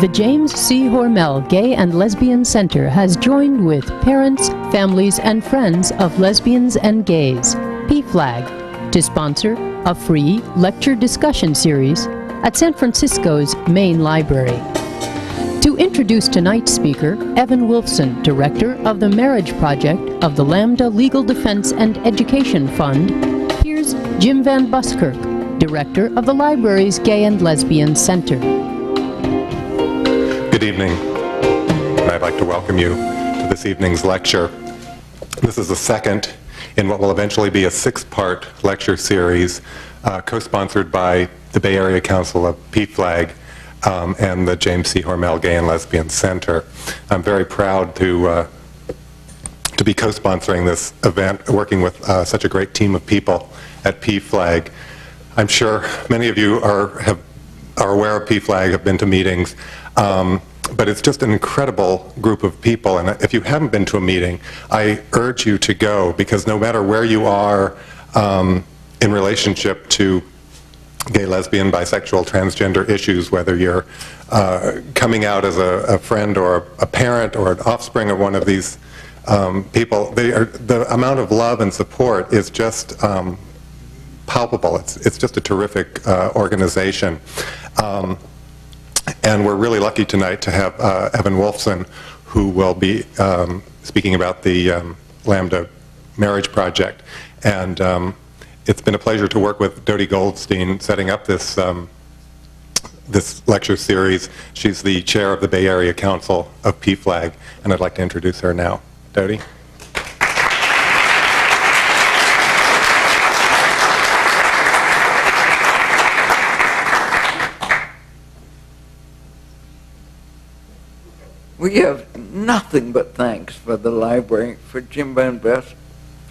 The James C. Hormel Gay and Lesbian Center has joined with parents, families, and friends of lesbians and gays, PFLAG, to sponsor a free lecture discussion series at San Francisco's main library. To introduce tonight's speaker, Evan Wolfson, Director of the Marriage Project of the Lambda Legal Defense and Education Fund, here's Jim Van Buskirk, Director of the library's Gay and Lesbian Center. Good evening. And I'd like to welcome you to this evening's lecture. This is the second in what will eventually be a six-part lecture series uh, co-sponsored by the Bay Area Council of PFLAG um, and the James C. Hormel Gay and Lesbian Center. I'm very proud to uh, to be co-sponsoring this event, working with uh, such a great team of people at PFLAG. I'm sure many of you are have are aware of PFLAG, have been to meetings, um, but it's just an incredible group of people. And if you haven't been to a meeting, I urge you to go because no matter where you are um, in relationship to gay, lesbian, bisexual, transgender issues, whether you're uh, coming out as a, a, friend or a parent or an offspring of one of these um, people, are, the amount of love and support is just um, palpable. It's, it's just a terrific uh, organization. And we're really lucky tonight to have uh, Evan Wolfson, who will be um, speaking about the um, Lambda Marriage Project. And um, it's been a pleasure to work with Dodie Goldstein setting up this um, this lecture series. She's the chair of the Bay Area Council of PFLAG, and I'd like to introduce her now. Dodie? We have nothing but thanks for the library, for Jim Van, Bus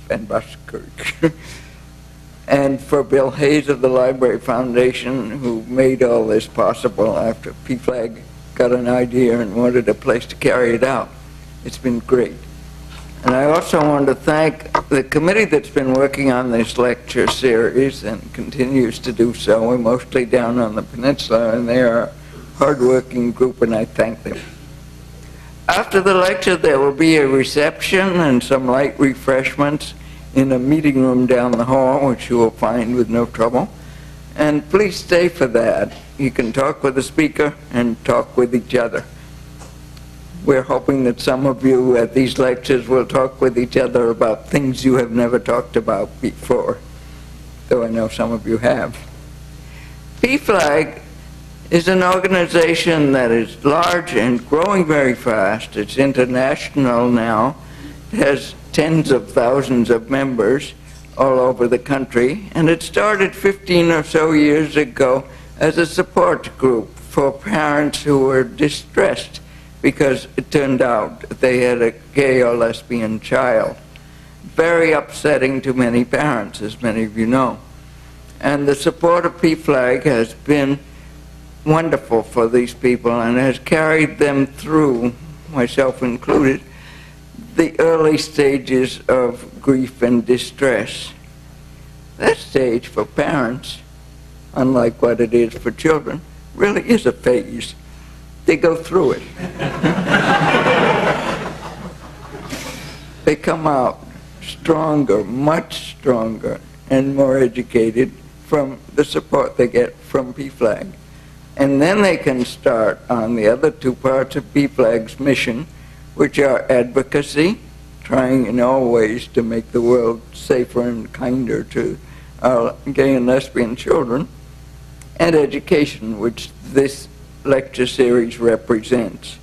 Van Buskirk, and for Bill Hayes of the Library Foundation, who made all this possible after PFLAG got an idea and wanted a place to carry it out. It's been great. And I also want to thank the committee that's been working on this lecture series and continues to do so. We're mostly down on the peninsula, and they are a hardworking group, and I thank them. After the lecture, there will be a reception and some light refreshments in a meeting room down the hall, which you will find with no trouble. And please stay for that. You can talk with the speaker and talk with each other. We're hoping that some of you at these lectures will talk with each other about things you have never talked about before, though I know some of you have. PFLAG is an organization that is large and growing very fast. It's international now. It has tens of thousands of members all over the country. And it started 15 or so years ago as a support group for parents who were distressed because it turned out they had a gay or lesbian child. Very upsetting to many parents, as many of you know. And the support of PFLAG has been wonderful for these people and has carried them through, myself included, the early stages of grief and distress. That stage for parents, unlike what it is for children, really is a phase. They go through it. they come out stronger, much stronger, and more educated from the support they get from PFLAG. And then they can start on the other two parts of PFLAG's mission, which are advocacy, trying in all ways to make the world safer and kinder to our gay and lesbian children, and education, which this lecture series represents.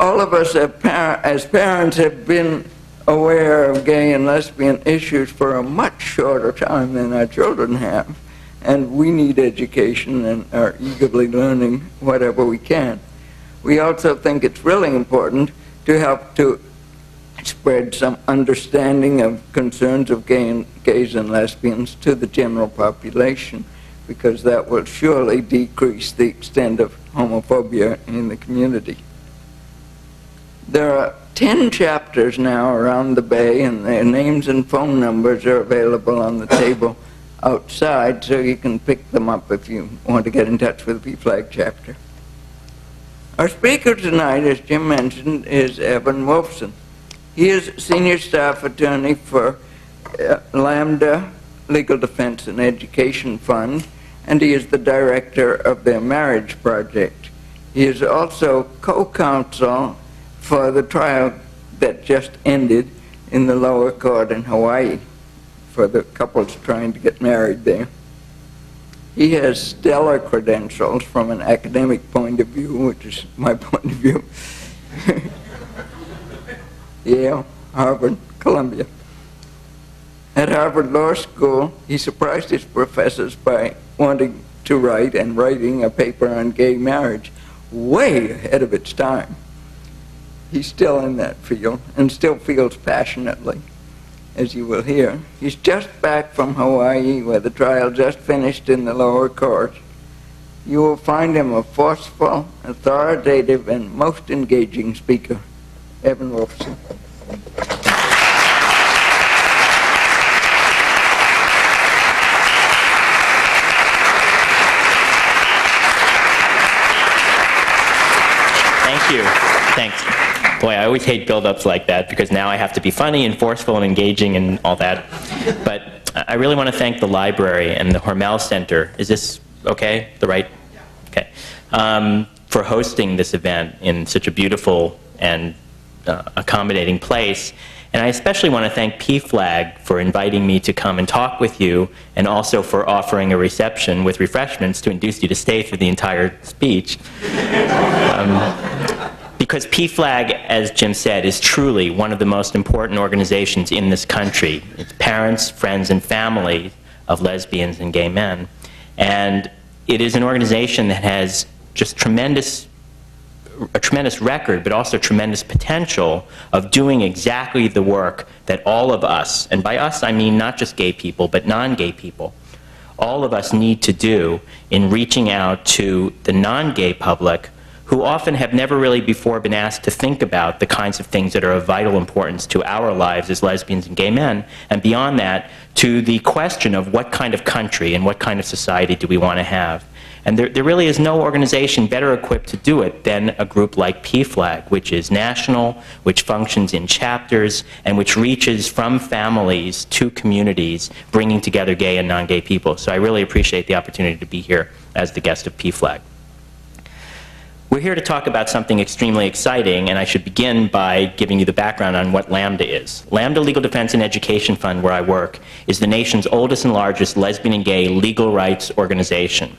All of us as parents have been aware of gay and lesbian issues for a much shorter time than our children have and we need education and are eagerly learning whatever we can. We also think it's really important to help to spread some understanding of concerns of gay and, gays and lesbians to the general population because that will surely decrease the extent of homophobia in the community. There are 10 chapters now around the Bay, and their names and phone numbers are available on the table outside so you can pick them up if you want to get in touch with the PFLAG chapter. Our speaker tonight, as Jim mentioned, is Evan Wolfson. He is senior staff attorney for uh, Lambda Legal Defense and Education Fund, and he is the director of their marriage project. He is also co-counsel for the trial that just ended in the lower court in Hawaii for the couples trying to get married there. He has stellar credentials from an academic point of view, which is my point of view. Yale, Harvard, Columbia. At Harvard Law School, he surprised his professors by wanting to write and writing a paper on gay marriage way ahead of its time. He's still in that field and still feels passionately, as you will hear. He's just back from Hawaii, where the trial just finished in the lower court. You will find him a forceful, authoritative, and most engaging speaker. Evan Wolfson. Thank you. Thanks. Boy, I always hate build-ups like that because now I have to be funny and forceful and engaging and all that. But I really want to thank the library and the Hormel Center. Is this okay? The right? Okay. Um, for hosting this event in such a beautiful and uh, accommodating place. And I especially want to thank PFLAG for inviting me to come and talk with you and also for offering a reception with refreshments to induce you to stay through the entire speech. Um, because PFLAG, as Jim said, is truly one of the most important organizations in this country. It's parents, friends, and family of lesbians and gay men. And it is an organization that has just tremendous a tremendous record, but also tremendous potential of doing exactly the work that all of us, and by us I mean not just gay people, but non-gay people, all of us need to do in reaching out to the non-gay public who often have never really before been asked to think about the kinds of things that are of vital importance to our lives as lesbians and gay men, and beyond that, to the question of what kind of country and what kind of society do we want to have. And there, there really is no organization better equipped to do it than a group like PFLAG, which is national, which functions in chapters, and which reaches from families to communities, bringing together gay and non-gay people. So I really appreciate the opportunity to be here as the guest of PFLAG. We're here to talk about something extremely exciting, and I should begin by giving you the background on what Lambda is. Lambda Legal Defense and Education Fund, where I work, is the nation's oldest and largest lesbian and gay legal rights organization.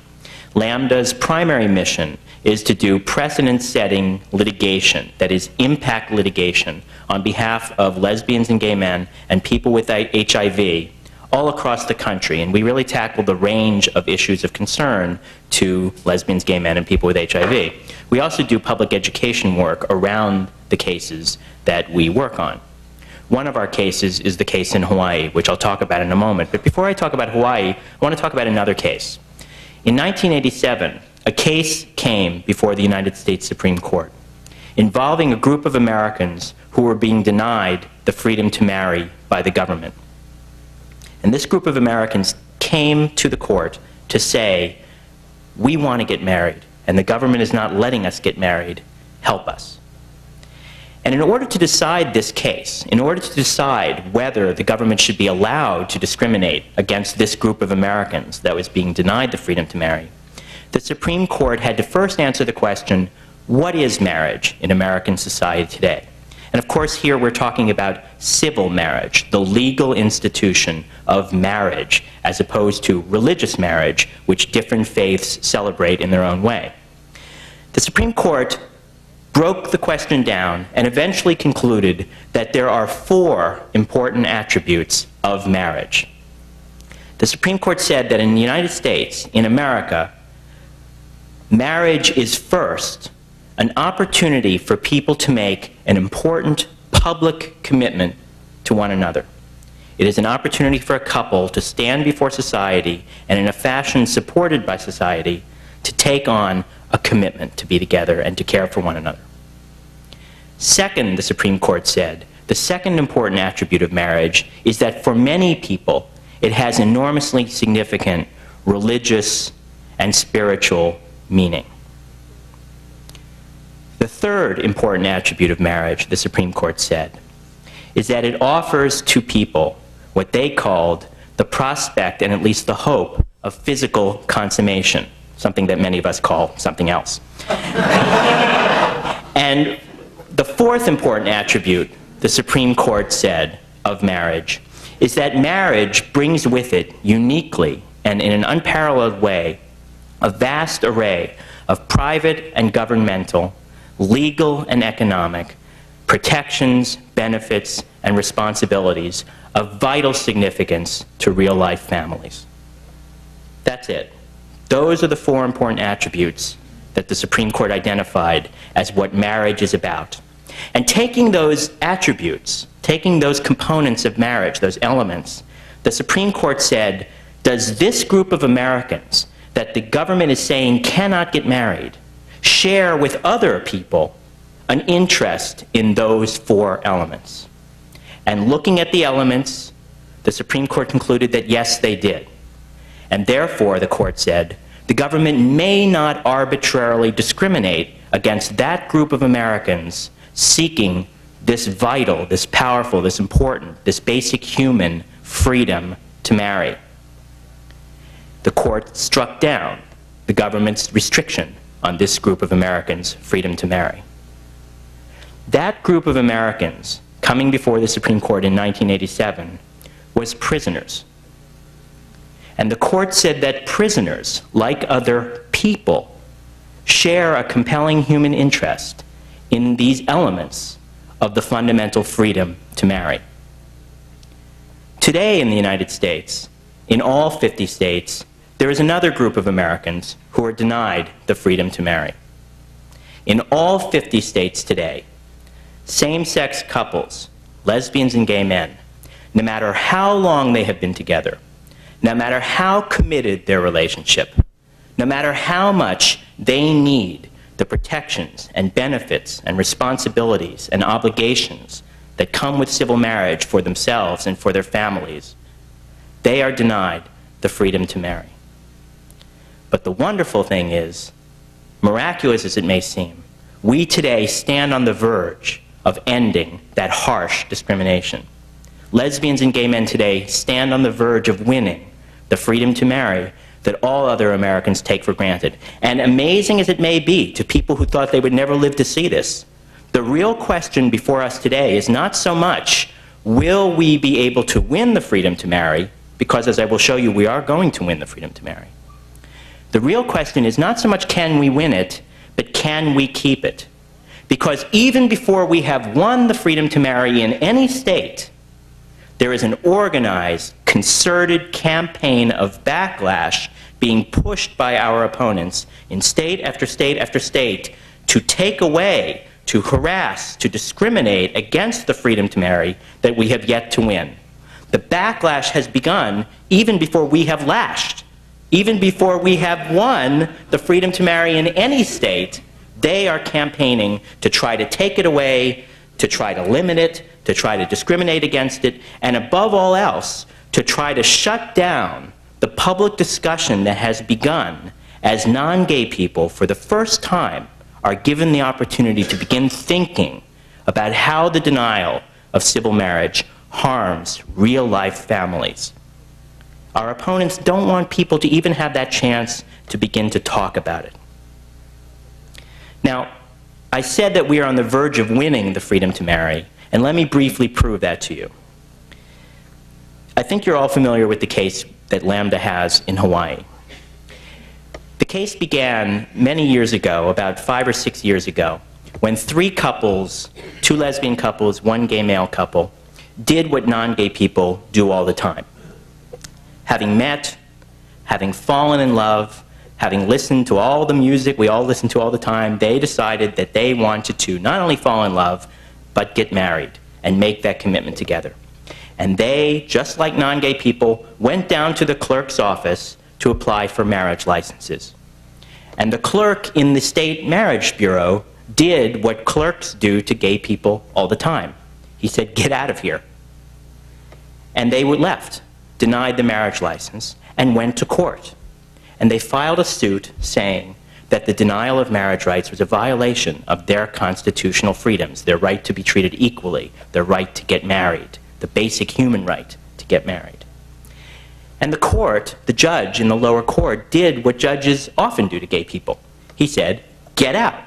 Lambda's primary mission is to do precedent-setting litigation, that is, impact litigation, on behalf of lesbians and gay men and people with HIV all across the country. And we really tackle the range of issues of concern to lesbians, gay men, and people with HIV. We also do public education work around the cases that we work on. One of our cases is the case in Hawaii, which I'll talk about in a moment. But before I talk about Hawaii, I want to talk about another case. In 1987, a case came before the United States Supreme Court involving a group of Americans who were being denied the freedom to marry by the government. And this group of Americans came to the court to say, we want to get married and the government is not letting us get married, help us. And in order to decide this case, in order to decide whether the government should be allowed to discriminate against this group of Americans that was being denied the freedom to marry, the Supreme Court had to first answer the question, what is marriage in American society today? And of course, here we're talking about civil marriage, the legal institution of marriage, as opposed to religious marriage, which different faiths celebrate in their own way. The Supreme Court broke the question down and eventually concluded that there are four important attributes of marriage. The Supreme Court said that in the United States, in America, marriage is first an opportunity for people to make an important public commitment to one another. It is an opportunity for a couple to stand before society and in a fashion supported by society to take on a commitment to be together and to care for one another. Second, the Supreme Court said, the second important attribute of marriage is that for many people, it has enormously significant religious and spiritual meaning. The third important attribute of marriage, the Supreme Court said, is that it offers to people what they called the prospect and at least the hope of physical consummation, something that many of us call something else. and the fourth important attribute, the Supreme Court said, of marriage is that marriage brings with it uniquely and in an unparalleled way a vast array of private and governmental, legal and economic protections, benefits, and responsibilities of vital significance to real life families. That's it. Those are the four important attributes that the Supreme Court identified as what marriage is about. And taking those attributes, taking those components of marriage, those elements, the Supreme Court said, does this group of Americans that the government is saying cannot get married share with other people an interest in those four elements? And looking at the elements, the Supreme Court concluded that yes, they did. And therefore, the court said, the government may not arbitrarily discriminate against that group of Americans seeking this vital, this powerful, this important, this basic human freedom to marry. The court struck down the government's restriction on this group of Americans' freedom to marry. That group of Americans coming before the Supreme Court in 1987 was prisoners. And the court said that prisoners, like other people, share a compelling human interest in these elements of the fundamental freedom to marry. Today in the United States, in all 50 states, there is another group of Americans who are denied the freedom to marry. In all 50 states today, same-sex couples, lesbians and gay men, no matter how long they have been together, no matter how committed their relationship, no matter how much they need the protections and benefits and responsibilities and obligations that come with civil marriage for themselves and for their families, they are denied the freedom to marry. But the wonderful thing is, miraculous as it may seem, we today stand on the verge of ending that harsh discrimination. Lesbians and gay men today stand on the verge of winning the freedom to marry that all other Americans take for granted. And amazing as it may be to people who thought they would never live to see this, the real question before us today is not so much will we be able to win the freedom to marry, because as I will show you, we are going to win the freedom to marry. The real question is not so much can we win it, but can we keep it? Because even before we have won the freedom to marry in any state, there is an organized, concerted campaign of backlash being pushed by our opponents in state after state after state to take away, to harass, to discriminate against the freedom to marry that we have yet to win. The backlash has begun even before we have lashed. Even before we have won the freedom to marry in any state, they are campaigning to try to take it away, to try to limit it, to try to discriminate against it, and above all else, to try to shut down the public discussion that has begun as non-gay people for the first time are given the opportunity to begin thinking about how the denial of civil marriage harms real-life families. Our opponents don't want people to even have that chance to begin to talk about it. Now, I said that we are on the verge of winning the freedom to marry, and let me briefly prove that to you. I think you're all familiar with the case that Lambda has in Hawaii. The case began many years ago, about five or six years ago, when three couples, two lesbian couples, one gay male couple, did what non-gay people do all the time. Having met, having fallen in love, having listened to all the music we all listen to all the time, they decided that they wanted to not only fall in love, but get married and make that commitment together. And they, just like non-gay people, went down to the clerk's office to apply for marriage licenses. And the clerk in the state marriage bureau did what clerks do to gay people all the time. He said, get out of here. And they were left, denied the marriage license, and went to court. And they filed a suit saying that the denial of marriage rights was a violation of their constitutional freedoms, their right to be treated equally, their right to get married, the basic human right to get married. And the court, the judge in the lower court, did what judges often do to gay people. He said, get out.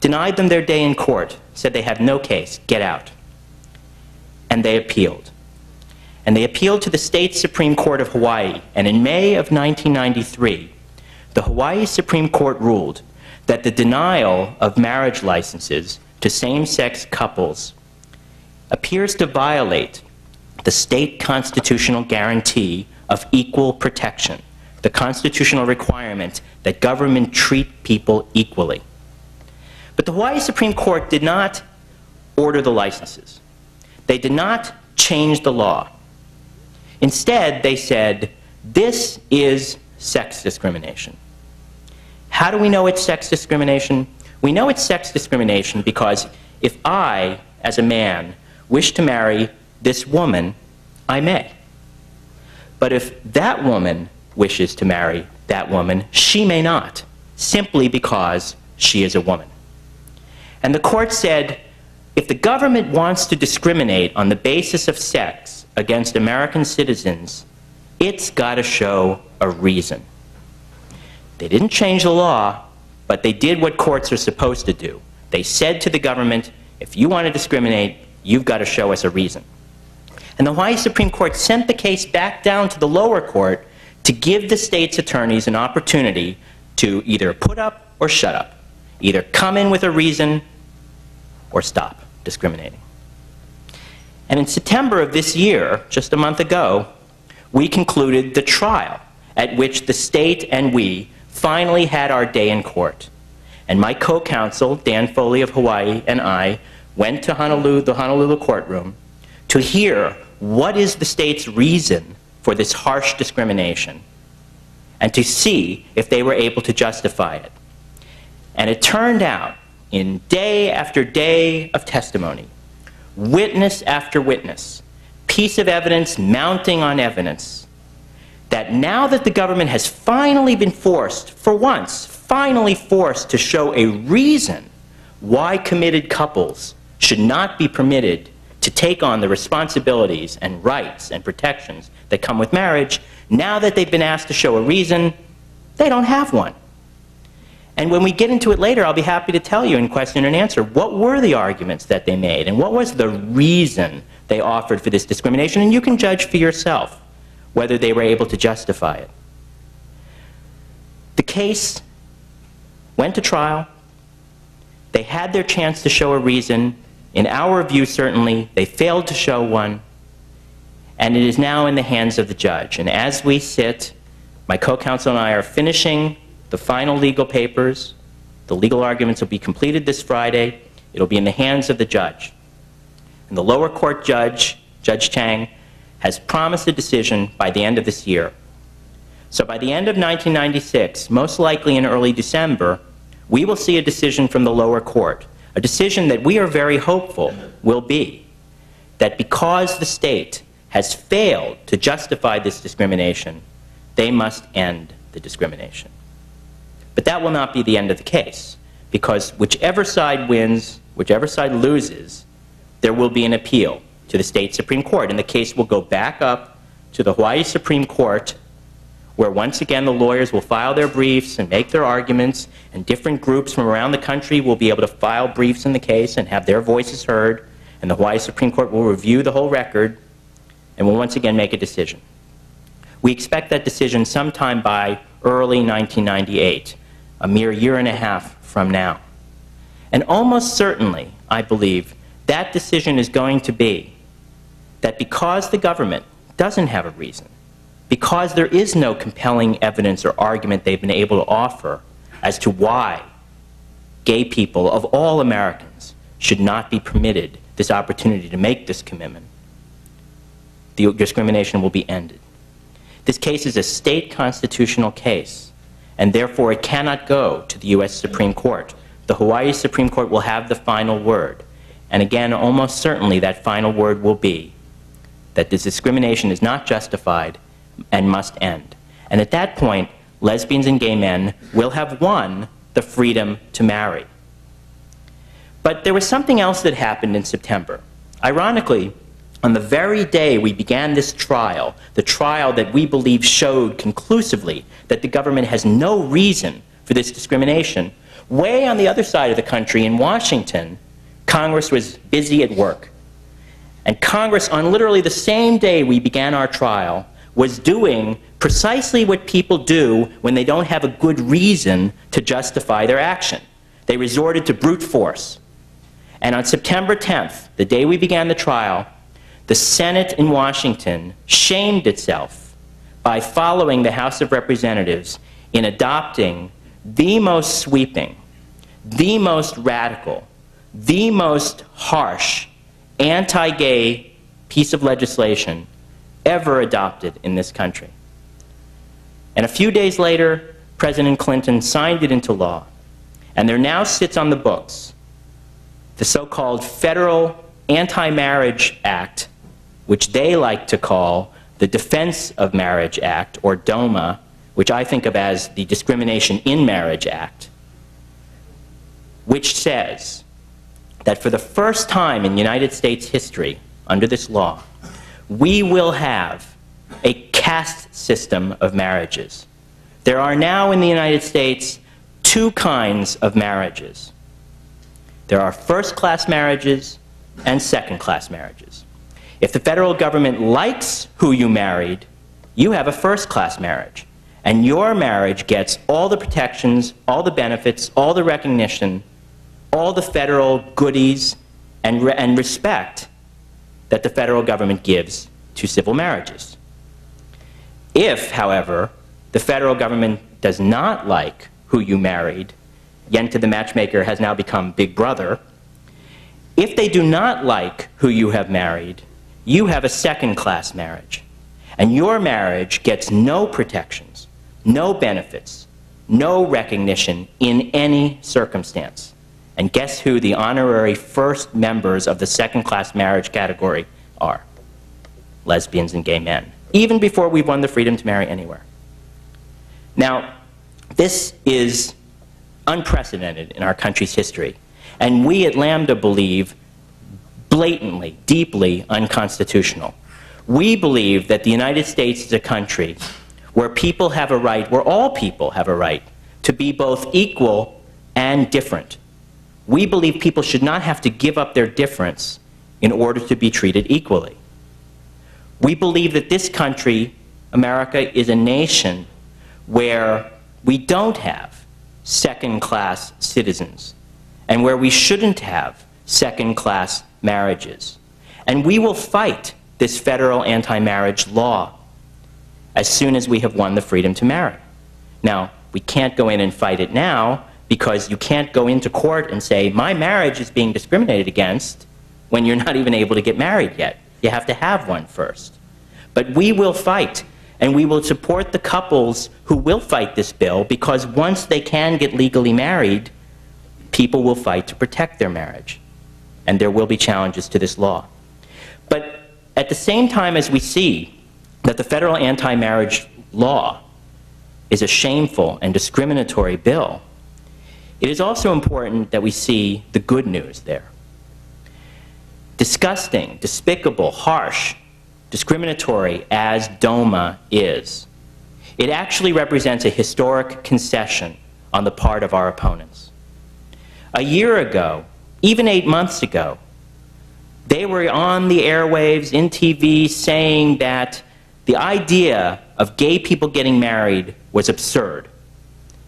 Denied them their day in court, said they have no case, get out. And they appealed. And they appealed to the state Supreme Court of Hawaii. And in May of 1993, the Hawaii Supreme Court ruled that the denial of marriage licenses to same-sex couples appears to violate the state constitutional guarantee of equal protection, the constitutional requirement that government treat people equally. But the Hawaii Supreme Court did not order the licenses. They did not change the law. Instead, they said, this is sex discrimination. How do we know it's sex discrimination? We know it's sex discrimination because if I, as a man, wish to marry this woman, I may. But if that woman wishes to marry that woman, she may not, simply because she is a woman. And the court said, if the government wants to discriminate on the basis of sex against American citizens, it's got to show a reason. They didn't change the law, but they did what courts are supposed to do. They said to the government, if you want to discriminate, you've got to show us a reason. And the Hawaii Supreme Court sent the case back down to the lower court to give the state's attorneys an opportunity to either put up or shut up, either come in with a reason or stop discriminating. And in September of this year, just a month ago, we concluded the trial at which the state and we finally had our day in court. And my co-counsel, Dan Foley of Hawaii, and I went to Honolulu, the Honolulu courtroom to hear what is the state's reason for this harsh discrimination and to see if they were able to justify it. And it turned out, in day after day of testimony, witness after witness, piece of evidence mounting on evidence, that now that the government has finally been forced, for once, finally forced to show a reason why committed couples should not be permitted to take on the responsibilities and rights and protections that come with marriage, now that they've been asked to show a reason, they don't have one. And when we get into it later, I'll be happy to tell you in question and answer what were the arguments that they made and what was the reason they offered for this discrimination, and you can judge for yourself whether they were able to justify it. The case went to trial. They had their chance to show a reason. In our view, certainly, they failed to show one. And it is now in the hands of the judge. And as we sit, my co-counsel and I are finishing the final legal papers. The legal arguments will be completed this Friday. It'll be in the hands of the judge. And the lower court judge, Judge Chang, has promised a decision by the end of this year. So by the end of 1996, most likely in early December, we will see a decision from the lower court, a decision that we are very hopeful will be that because the state has failed to justify this discrimination, they must end the discrimination. But that will not be the end of the case, because whichever side wins, whichever side loses, there will be an appeal to the state Supreme Court. And the case will go back up to the Hawaii Supreme Court, where once again the lawyers will file their briefs and make their arguments, and different groups from around the country will be able to file briefs in the case and have their voices heard, and the Hawaii Supreme Court will review the whole record and will once again make a decision. We expect that decision sometime by early 1998, a mere year and a half from now. And almost certainly, I believe, that decision is going to be that because the government doesn't have a reason, because there is no compelling evidence or argument they've been able to offer as to why gay people of all Americans should not be permitted this opportunity to make this commitment, the discrimination will be ended. This case is a state constitutional case, and therefore it cannot go to the U.S. Supreme Court. The Hawaii Supreme Court will have the final word. And again, almost certainly that final word will be that this discrimination is not justified and must end. And at that point, lesbians and gay men will have won the freedom to marry. But there was something else that happened in September. Ironically, on the very day we began this trial, the trial that we believe showed conclusively that the government has no reason for this discrimination, way on the other side of the country in Washington, Congress was busy at work. And Congress, on literally the same day we began our trial, was doing precisely what people do when they don't have a good reason to justify their action. They resorted to brute force. And on September 10th, the day we began the trial, the Senate in Washington shamed itself by following the House of Representatives in adopting the most sweeping, the most radical, the most harsh anti gay piece of legislation ever adopted in this country. And a few days later, President Clinton signed it into law. And there now sits on the books the so called Federal Anti Marriage Act, which they like to call the Defense of Marriage Act, or DOMA, which I think of as the Discrimination in Marriage Act, which says that for the first time in United States history, under this law, we will have a caste system of marriages. There are now in the United States two kinds of marriages. There are first class marriages and second class marriages. If the federal government likes who you married, you have a first class marriage. And your marriage gets all the protections, all the benefits, all the recognition, all the federal goodies and, re and respect that the federal government gives to civil marriages. If, however, the federal government does not like who you married, Yenta the matchmaker has now become Big Brother. If they do not like who you have married, you have a second class marriage. And your marriage gets no protections, no benefits, no recognition in any circumstance. And guess who the honorary first members of the second class marriage category are? Lesbians and gay men, even before we've won the freedom to marry anywhere. Now, this is unprecedented in our country's history. And we at Lambda believe blatantly, deeply unconstitutional. We believe that the United States is a country where people have a right, where all people have a right, to be both equal and different. We believe people should not have to give up their difference in order to be treated equally. We believe that this country, America, is a nation where we don't have second class citizens and where we shouldn't have second class marriages. And we will fight this federal anti marriage law as soon as we have won the freedom to marry. Now, we can't go in and fight it now because you can't go into court and say, my marriage is being discriminated against when you're not even able to get married yet. You have to have one first. But we will fight, and we will support the couples who will fight this bill because once they can get legally married, people will fight to protect their marriage. And there will be challenges to this law. But at the same time as we see that the federal anti marriage law is a shameful and discriminatory bill, it is also important that we see the good news there. Disgusting, despicable, harsh, discriminatory as DOMA is, it actually represents a historic concession on the part of our opponents. A year ago, even eight months ago, they were on the airwaves, in TV, saying that the idea of gay people getting married was absurd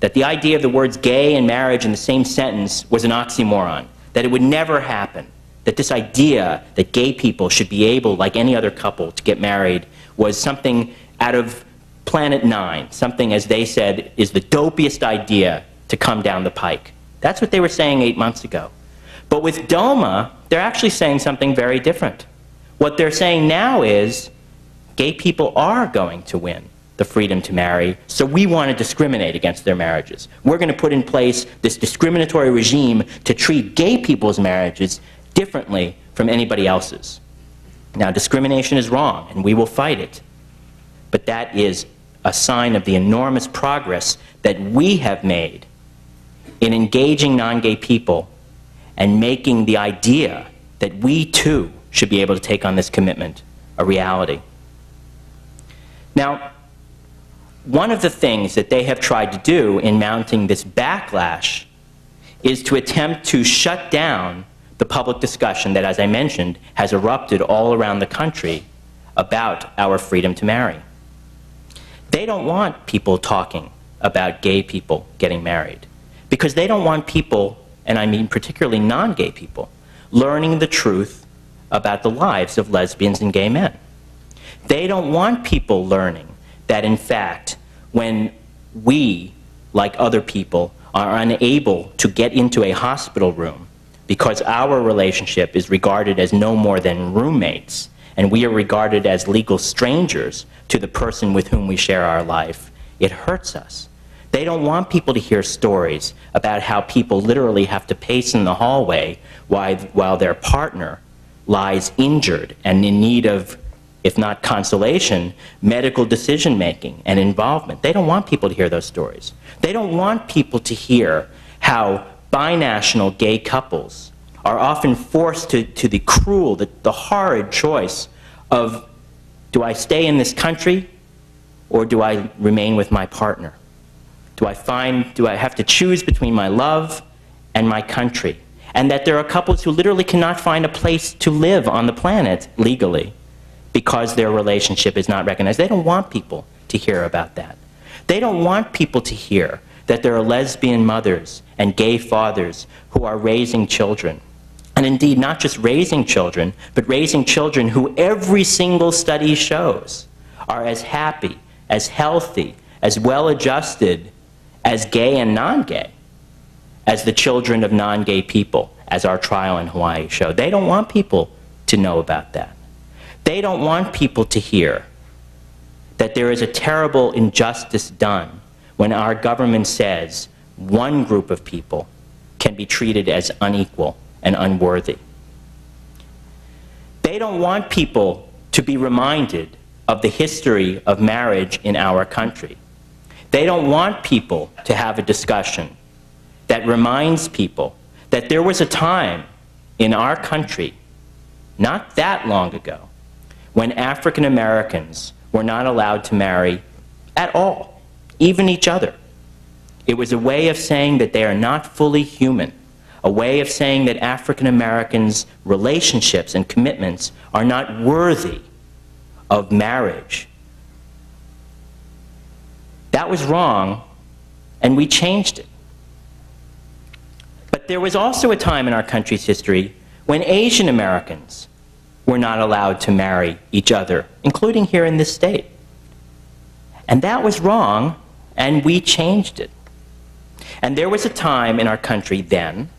that the idea of the words gay and marriage in the same sentence was an oxymoron, that it would never happen, that this idea that gay people should be able, like any other couple, to get married was something out of Planet Nine, something, as they said, is the dopiest idea to come down the pike. That's what they were saying eight months ago. But with DOMA, they're actually saying something very different. What they're saying now is gay people are going to win the freedom to marry, so we want to discriminate against their marriages. We're going to put in place this discriminatory regime to treat gay people's marriages differently from anybody else's. Now, discrimination is wrong, and we will fight it. But that is a sign of the enormous progress that we have made in engaging non gay people and making the idea that we too should be able to take on this commitment a reality. Now, one of the things that they have tried to do in mounting this backlash is to attempt to shut down the public discussion that, as I mentioned, has erupted all around the country about our freedom to marry. They don't want people talking about gay people getting married because they don't want people, and I mean particularly non gay people, learning the truth about the lives of lesbians and gay men. They don't want people learning that, in fact, when we, like other people, are unable to get into a hospital room because our relationship is regarded as no more than roommates, and we are regarded as legal strangers to the person with whom we share our life, it hurts us. They don't want people to hear stories about how people literally have to pace in the hallway while, while their partner lies injured and in need of, if not consolation, medical decision making and involvement. They don't want people to hear those stories. They don't want people to hear how binational gay couples are often forced to, to the cruel, the, the horrid choice of do I stay in this country or do I remain with my partner? Do I find, do I have to choose between my love and my country? And that there are couples who literally cannot find a place to live on the planet legally because their relationship is not recognized. They don't want people to hear about that. They don't want people to hear that there are lesbian mothers and gay fathers who are raising children. And indeed, not just raising children, but raising children who every single study shows are as happy, as healthy, as well adjusted as gay and non gay as the children of non gay people, as our trial in Hawaii showed. They don't want people to know about that. They don't want people to hear that there is a terrible injustice done when our government says one group of people can be treated as unequal and unworthy. They don't want people to be reminded of the history of marriage in our country. They don't want people to have a discussion that reminds people that there was a time in our country, not that long ago, when African Americans were not allowed to marry at all, even each other. It was a way of saying that they are not fully human, a way of saying that African Americans' relationships and commitments are not worthy of marriage. That was wrong, and we changed it. But there was also a time in our country's history when Asian Americans were not allowed to marry each other, including here in this state. And that was wrong, and we changed it. And there was a time in our country then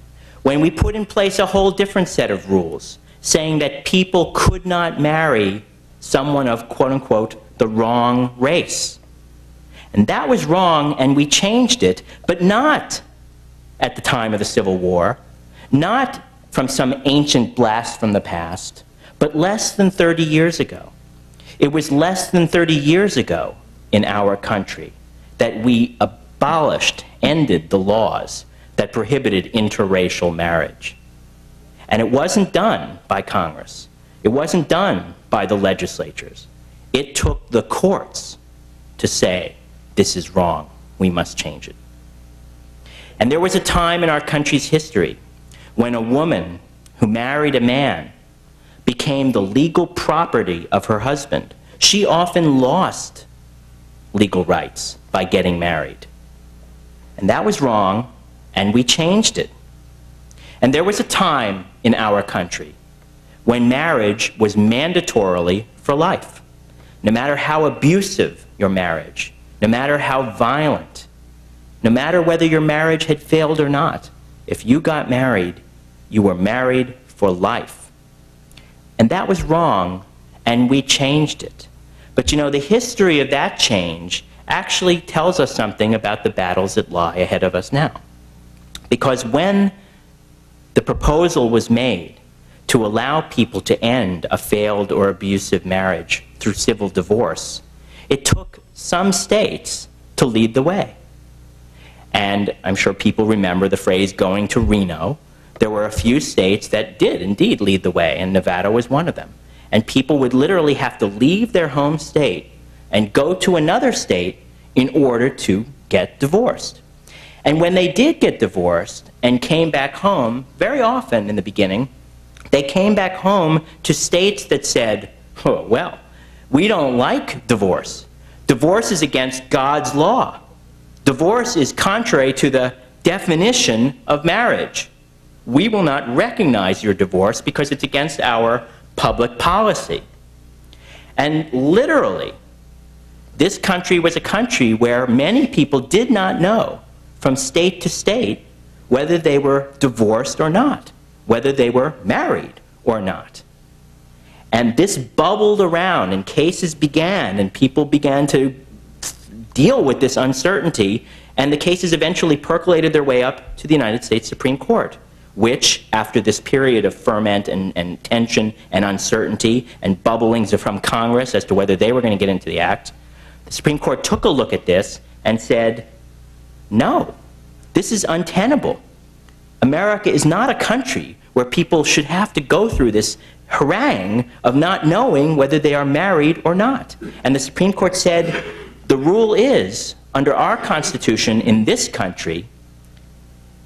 when we put in place a whole different set of rules, saying that people could not marry someone of quote unquote the wrong race. And that was wrong, and we changed it, but not at the time of the Civil War, not from some ancient blast from the past, but less than 30 years ago. It was less than 30 years ago in our country that we abolished, ended the laws that prohibited interracial marriage. And it wasn't done by Congress. It wasn't done by the legislatures. It took the courts to say, this is wrong, we must change it. And there was a time in our country's history when a woman who married a man became the legal property of her husband. She often lost legal rights by getting married. And that was wrong, and we changed it. And there was a time in our country when marriage was mandatorily for life. No matter how abusive your marriage, no matter how violent, no matter whether your marriage had failed or not, if you got married, you were married for life. And that was wrong, and we changed it. But you know, the history of that change actually tells us something about the battles that lie ahead of us now. Because when the proposal was made to allow people to end a failed or abusive marriage through civil divorce, it took some states to lead the way. And I'm sure people remember the phrase going to Reno. There were a few states that did indeed lead the way, and Nevada was one of them. And people would literally have to leave their home state and go to another state in order to get divorced. And when they did get divorced and came back home, very often in the beginning, they came back home to states that said, oh, well, we don't like divorce. Divorce is against God's law. Divorce is contrary to the definition of marriage. We will not recognize your divorce because it's against our public policy. And literally, this country was a country where many people did not know from state to state whether they were divorced or not, whether they were married or not. And this bubbled around, and cases began, and people began to deal with this uncertainty, and the cases eventually percolated their way up to the United States Supreme Court, which, after this period of ferment and, and tension and uncertainty and bubblings from Congress as to whether they were going to get into the act, the Supreme Court took a look at this and said, no, this is untenable. America is not a country where people should have to go through this harangue of not knowing whether they are married or not. And the Supreme Court said the rule is, under our Constitution in this country,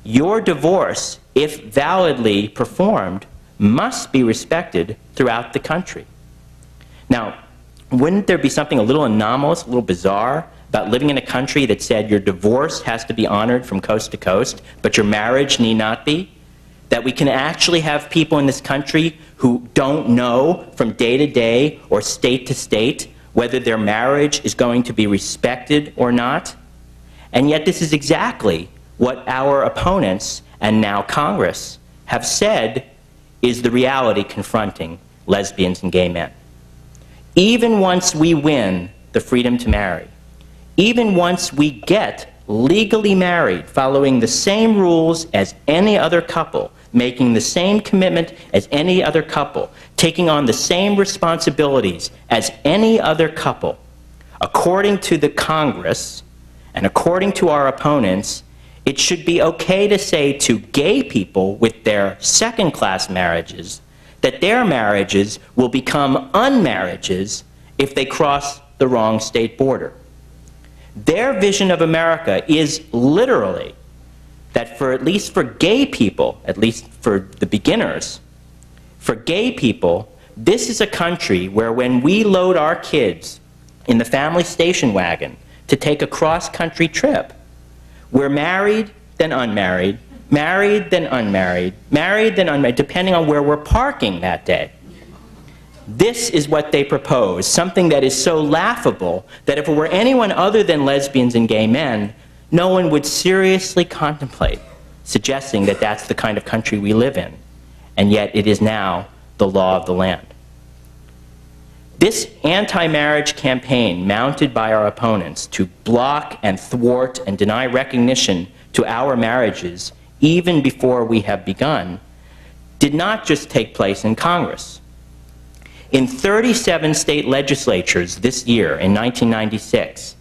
your divorce, if validly performed, must be respected throughout the country. Now, wouldn't there be something a little anomalous, a little bizarre about living in a country that said your divorce has to be honored from coast to coast, but your marriage need not be? That we can actually have people in this country who don't know from day to day or state to state whether their marriage is going to be respected or not? And yet, this is exactly what our opponents and now Congress have said is the reality confronting lesbians and gay men. Even once we win the freedom to marry, even once we get legally married following the same rules as any other couple, making the same commitment as any other couple, taking on the same responsibilities as any other couple, according to the Congress and according to our opponents, it should be okay to say to gay people with their second class marriages that their marriages will become unmarriages if they cross the wrong state border. Their vision of America is literally that for at least for gay people, at least for the beginners, for gay people, this is a country where when we load our kids in the family station wagon to take a cross country trip, we're married, then unmarried, married, then unmarried, married, then unmarried, depending on where we're parking that day. This is what they propose, something that is so laughable that if it were anyone other than lesbians and gay men, no one would seriously contemplate suggesting that that's the kind of country we live in. And yet it is now the law of the land. This anti marriage campaign, mounted by our opponents to block and thwart and deny recognition to our marriages, even before we have begun, did not just take place in Congress. In 37 state legislatures this year, in 1996,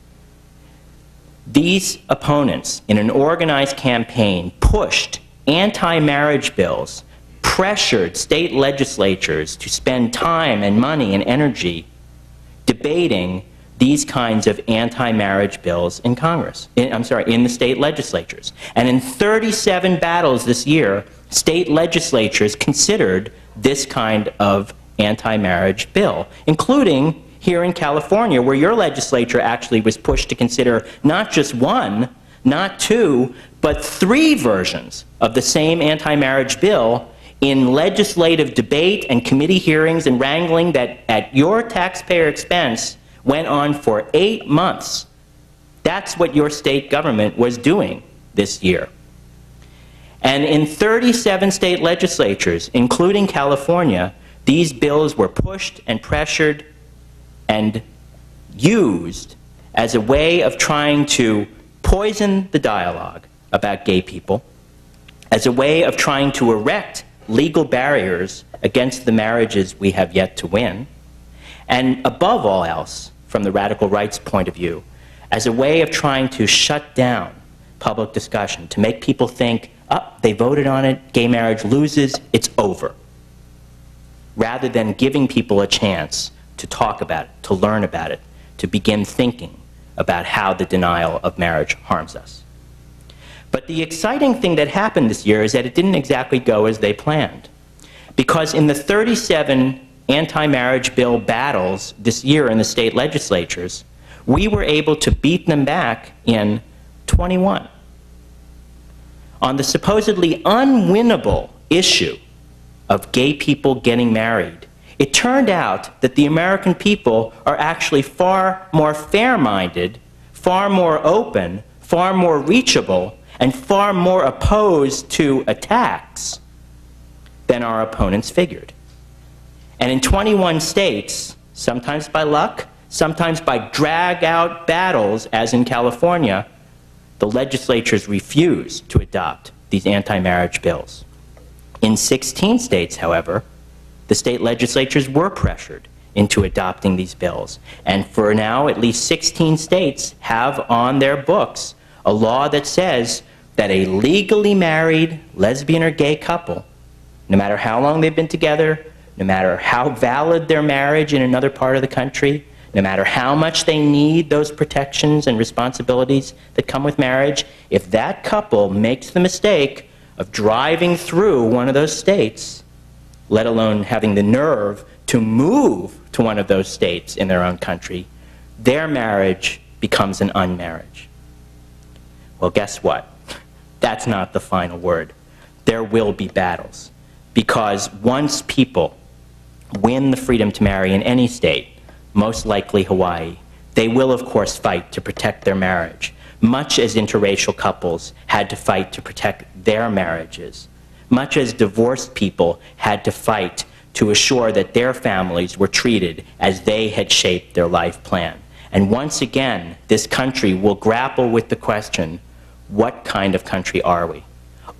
these opponents, in an organized campaign, pushed anti marriage bills, pressured state legislatures to spend time and money and energy debating these kinds of anti-marriage bills in Congress. In, I'm sorry, in the state legislatures. And in 37 battles this year, state legislatures considered this kind of anti-marriage bill, including here in California, where your legislature actually was pushed to consider not just one, not two, but three versions of the same anti-marriage bill in legislative debate and committee hearings and wrangling that at your taxpayer expense went on for eight months. That's what your state government was doing this year. And in 37 state legislatures, including California, these bills were pushed and pressured and used as a way of trying to poison the dialogue about gay people, as a way of trying to erect legal barriers against the marriages we have yet to win, and above all else, from the radical right's point of view as a way of trying to shut down public discussion, to make people think, oh, they voted on it, gay marriage loses, it's over. Rather than giving people a chance to talk about it, to learn about it, to begin thinking about how the denial of marriage harms us. But the exciting thing that happened this year is that it didn't exactly go as they planned. Because in the 37 anti marriage bill battles this year in the state legislatures, we were able to beat them back in 21. On the supposedly unwinnable issue of gay people getting married, it turned out that the American people are actually far more fair minded, far more open, far more reachable, and far more opposed to attacks than our opponents figured. And in 21 states, sometimes by luck, sometimes by drag out battles, as in California, the legislatures refused to adopt these anti marriage bills. In 16 states, however, the state legislatures were pressured into adopting these bills. And for now, at least 16 states have on their books a law that says that a legally married lesbian or gay couple, no matter how long they've been together, no matter how valid their marriage in another part of the country, no matter how much they need those protections and responsibilities that come with marriage, if that couple makes the mistake of driving through one of those states, let alone having the nerve to move to one of those states in their own country, their marriage becomes an unmarriage. Well, guess what? That's not the final word. There will be battles. Because once people win the freedom to marry in any state, most likely Hawaii, they will, of course, fight to protect their marriage, much as interracial couples had to fight to protect their marriages, much as divorced people had to fight to assure that their families were treated as they had shaped their life plan. And once again, this country will grapple with the question what kind of country are we?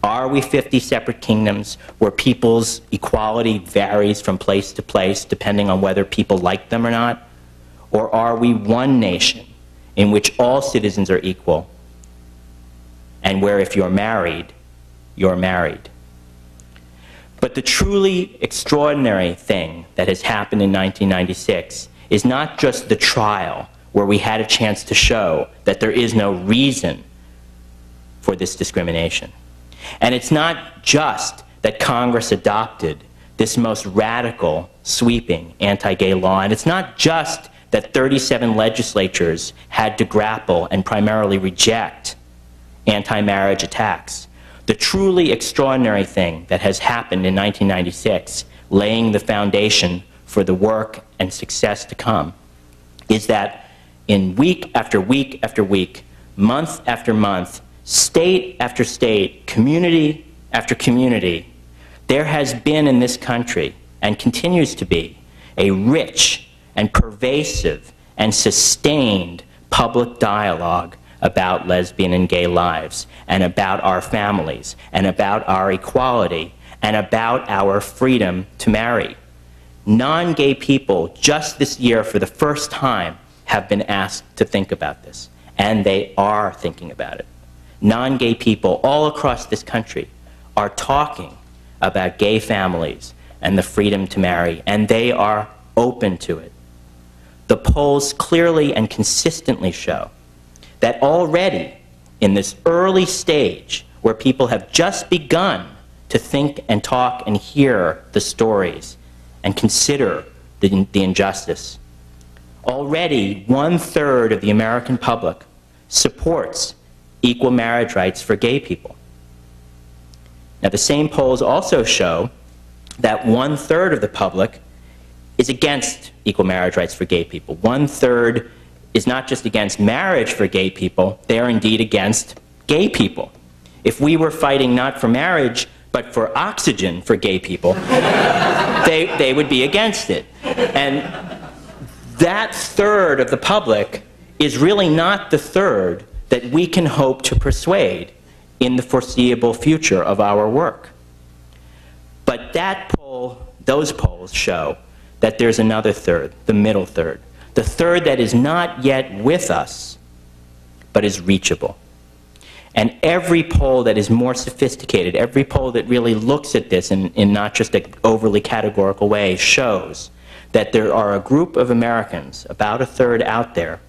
Are we 50 separate kingdoms where people's equality varies from place to place depending on whether people like them or not? Or are we one nation in which all citizens are equal and where if you're married, you're married? But the truly extraordinary thing that has happened in 1996 is not just the trial where we had a chance to show that there is no reason for this discrimination. And it's not just that Congress adopted this most radical, sweeping anti gay law, and it's not just that 37 legislatures had to grapple and primarily reject anti marriage attacks. The truly extraordinary thing that has happened in 1996, laying the foundation for the work and success to come, is that in week after week after week, month after month, state after state, community after community, there has been in this country, and continues to be, a rich and pervasive and sustained public dialogue about lesbian and gay lives, and about our families, and about our equality, and about our freedom to marry. Non gay people, just this year for the first time, have been asked to think about this, and they are thinking about it non gay people all across this country are talking about gay families and the freedom to marry, and they are open to it. The polls clearly and consistently show that already in this early stage where people have just begun to think and talk and hear the stories and consider the, the injustice, already one third of the American public supports equal marriage rights for gay people. Now, the same polls also show that one third of the public is against equal marriage rights for gay people. One third is not just against marriage for gay people, they are indeed against gay people. If we were fighting not for marriage, but for oxygen for gay people, they, they would be against it. And that third of the public is really not the third that we can hope to persuade in the foreseeable future of our work. But that poll, those polls show that there's another third, the middle third, the third that is not yet with us, but is reachable. And every poll that is more sophisticated, every poll that really looks at this in, in not just an overly categorical way, shows that there are a group of Americans, about a third out there,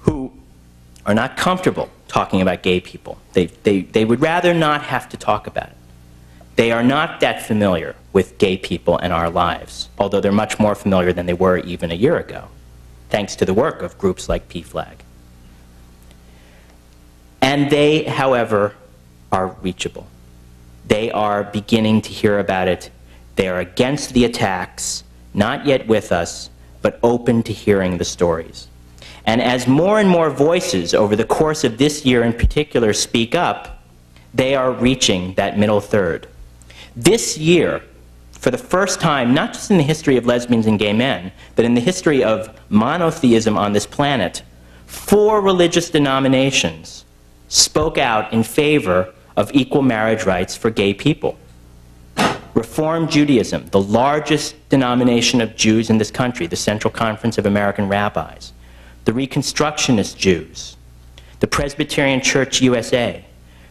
who are not comfortable talking about gay people. They, they, they would rather not have to talk about it. They are not that familiar with gay people and our lives, although they're much more familiar than they were even a year ago, thanks to the work of groups like PFLAG. And they, however, are reachable. They are beginning to hear about it. They are against the attacks, not yet with us, but open to hearing the stories. And as more and more voices over the course of this year in particular speak up, they are reaching that middle third. This year, for the first time, not just in the history of lesbians and gay men, but in the history of monotheism on this planet, four religious denominations spoke out in favor of equal marriage rights for gay people. Reform Judaism, the largest denomination of Jews in this country, the Central Conference of American Rabbis, the Reconstructionist Jews, the Presbyterian Church USA,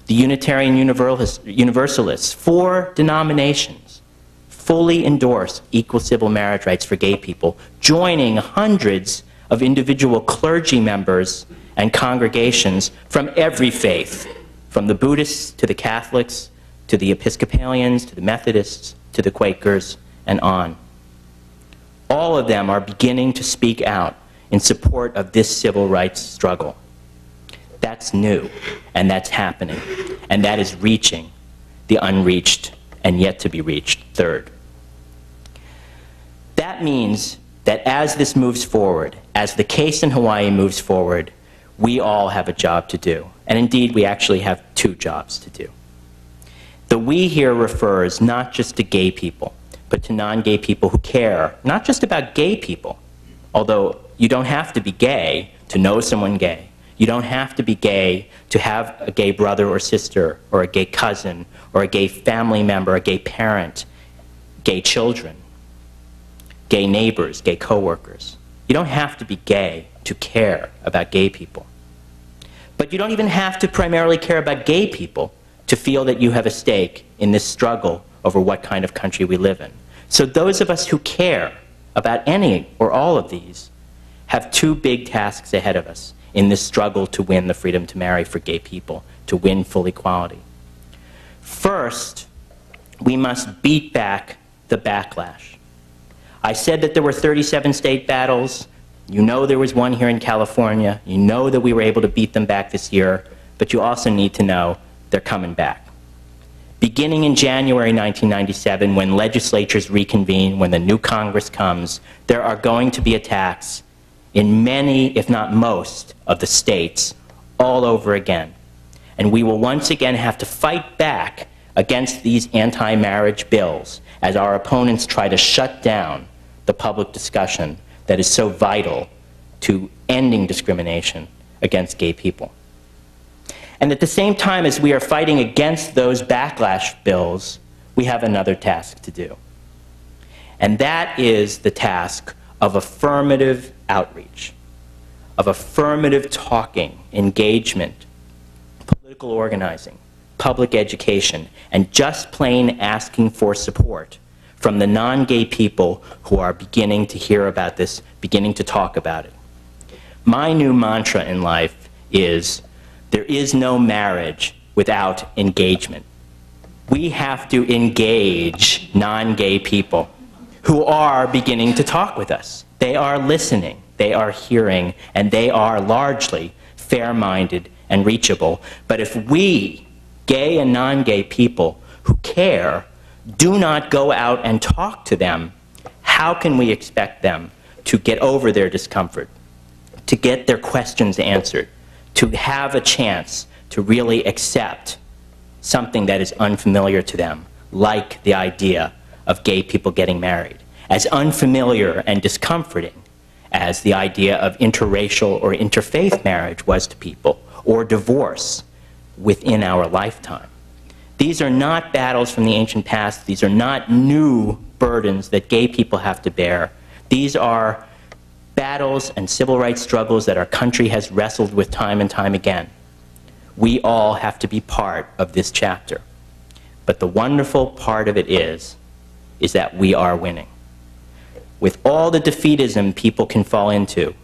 the Unitarian Universalists, four denominations fully endorse equal civil marriage rights for gay people, joining hundreds of individual clergy members and congregations from every faith, from the Buddhists to the Catholics to the Episcopalians to the Methodists to the Quakers and on. All of them are beginning to speak out in support of this civil rights struggle. That's new, and that's happening, and that is reaching the unreached and yet to be reached third. That means that as this moves forward, as the case in Hawaii moves forward, we all have a job to do. And indeed, we actually have two jobs to do. The we here refers not just to gay people, but to non gay people who care, not just about gay people, although you don't have to be gay to know someone gay. You don't have to be gay to have a gay brother or sister, or a gay cousin, or a gay family member, a gay parent, gay children, gay neighbors, gay coworkers. You don't have to be gay to care about gay people. But you don't even have to primarily care about gay people to feel that you have a stake in this struggle over what kind of country we live in. So those of us who care about any or all of these have two big tasks ahead of us in this struggle to win the freedom to marry for gay people, to win full equality. First, we must beat back the backlash. I said that there were 37 state battles. You know there was one here in California. You know that we were able to beat them back this year, but you also need to know they're coming back. Beginning in January 1997, when legislatures reconvene, when the new Congress comes, there are going to be attacks in many, if not most, of the states all over again. And we will once again have to fight back against these anti marriage bills as our opponents try to shut down the public discussion that is so vital to ending discrimination against gay people. And at the same time as we are fighting against those backlash bills, we have another task to do. And that is the task of affirmative outreach, of affirmative talking, engagement, political organizing, public education, and just plain asking for support from the non-gay people who are beginning to hear about this, beginning to talk about it. My new mantra in life is, there is no marriage without engagement. We have to engage non-gay people who are beginning to talk with us. They are listening, they are hearing, and they are largely fair-minded and reachable. But if we, gay and non-gay people who care, do not go out and talk to them, how can we expect them to get over their discomfort, to get their questions answered, to have a chance to really accept something that is unfamiliar to them, like the idea of gay people getting married, as unfamiliar and discomforting as the idea of interracial or interfaith marriage was to people, or divorce within our lifetime. These are not battles from the ancient past. These are not new burdens that gay people have to bear. These are battles and civil rights struggles that our country has wrestled with time and time again. We all have to be part of this chapter. But the wonderful part of it is, is that we are winning. With all the defeatism people can fall into,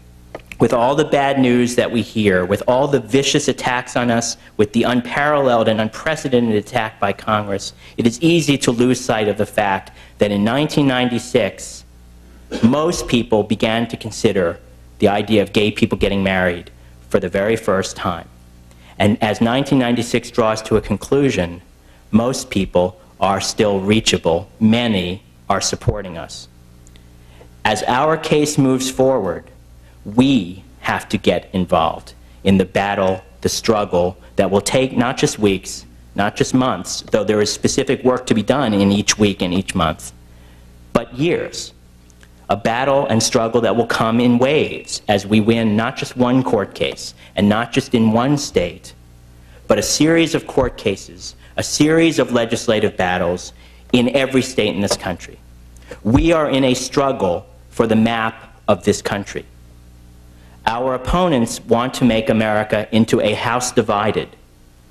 with all the bad news that we hear, with all the vicious attacks on us, with the unparalleled and unprecedented attack by Congress, it is easy to lose sight of the fact that in 1996, most people began to consider the idea of gay people getting married for the very first time. And as 1996 draws to a conclusion, most people are still reachable. Many are supporting us. As our case moves forward, we have to get involved in the battle, the struggle that will take not just weeks, not just months, though there is specific work to be done in each week and each month, but years. A battle and struggle that will come in waves as we win not just one court case and not just in one state, but a series of court cases, a series of legislative battles in every state in this country. We are in a struggle for the map of this country. Our opponents want to make America into a house divided,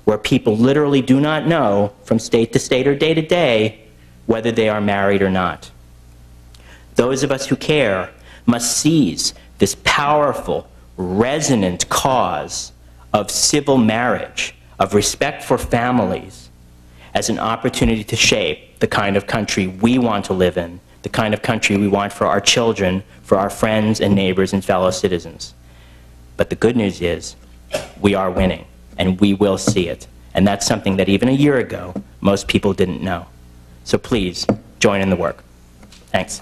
where people literally do not know from state to state or day to day whether they are married or not. Those of us who care must seize this powerful, resonant cause of civil marriage, of respect for families, as an opportunity to shape the kind of country we want to live in, the kind of country we want for our children, for our friends and neighbors and fellow citizens. But the good news is we are winning, and we will see it. And that's something that even a year ago, most people didn't know. So please, join in the work. Thanks.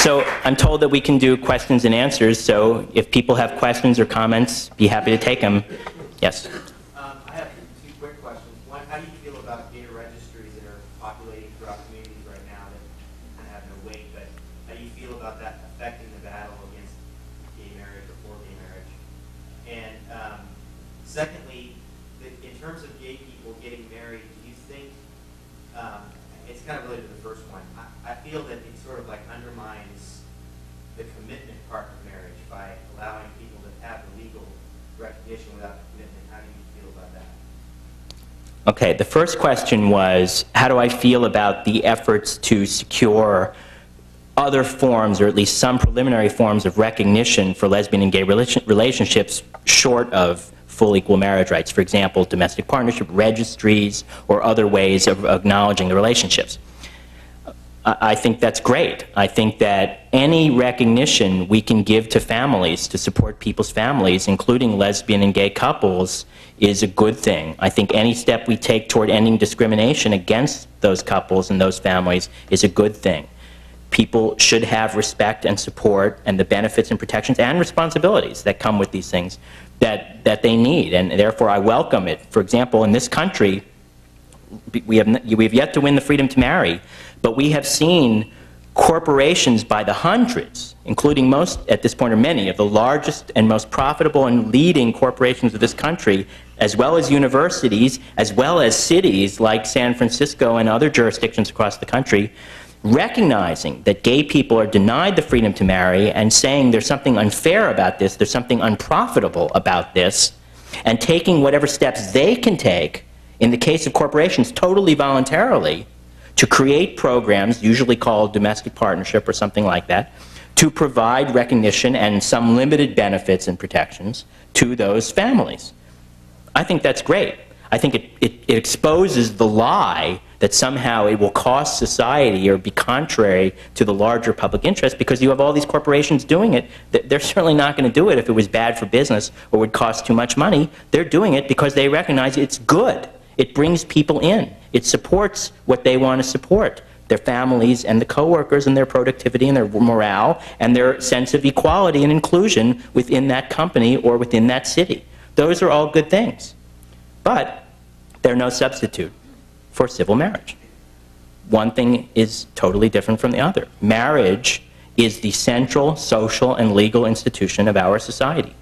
So I'm told that we can do questions and answers, so if people have questions or comments, be happy to take them. Yes. Um, I have two quick questions. One, how do you feel about gay registries that are populating throughout communities right now that kind of have no weight, but how do you feel about that affecting the battle against gay marriage or for gay marriage? And um, secondly, in terms of gay people getting married, do you think, um, it's kind of related to the first one, I feel that it sort of like undermines the commitment part of marriage by allowing people to have the legal recognition without commitment. How do you feel about that? Okay, the first question was how do I feel about the efforts to secure other forms, or at least some preliminary forms of recognition for lesbian and gay relation relationships short of full equal marriage rights? For example, domestic partnership registries or other ways of acknowledging the relationships. I think that's great. I think that any recognition we can give to families to support people's families, including lesbian and gay couples, is a good thing. I think any step we take toward ending discrimination against those couples and those families is a good thing. People should have respect and support and the benefits and protections and responsibilities that come with these things that, that they need, and therefore I welcome it. For example, in this country, we have, we have yet to win the freedom to marry, but we have seen corporations by the hundreds, including most, at this point, or many of the largest and most profitable and leading corporations of this country, as well as universities, as well as cities like San Francisco and other jurisdictions across the country, recognizing that gay people are denied the freedom to marry and saying there's something unfair about this, there's something unprofitable about this, and taking whatever steps they can take, in the case of corporations, totally voluntarily, to create programs, usually called domestic partnership or something like that, to provide recognition and some limited benefits and protections to those families. I think that's great. I think it, it, it, exposes the lie that somehow it will cost society or be contrary to the larger public interest because you have all these corporations doing it. They're certainly not going to do it if it was bad for business or would cost too much money. They're doing it because they recognize it's good. It brings people in. It supports what they want to support their families and the coworkers and their productivity and their morale and their sense of equality and inclusion within that company or within that city. Those are all good things. But they're no substitute for civil marriage. One thing is totally different from the other. Marriage is the central social and legal institution of our society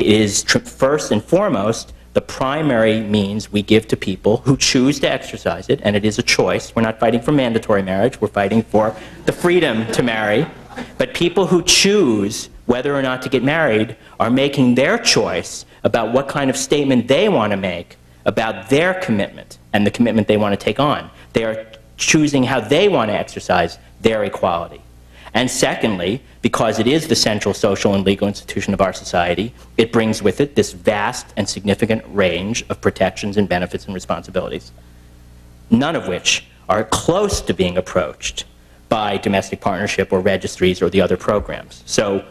is first and foremost the primary means we give to people who choose to exercise it, and it is a choice. We're not fighting for mandatory marriage, we're fighting for the freedom to marry. But people who choose whether or not to get married are making their choice about what kind of statement they want to make about their commitment and the commitment they want to take on. They are choosing how they want to exercise their equality. And secondly, because it is the central social and legal institution of our society, it brings with it this vast and significant range of protections and benefits and responsibilities, none of which are close to being approached by domestic partnership or registries or the other programs. So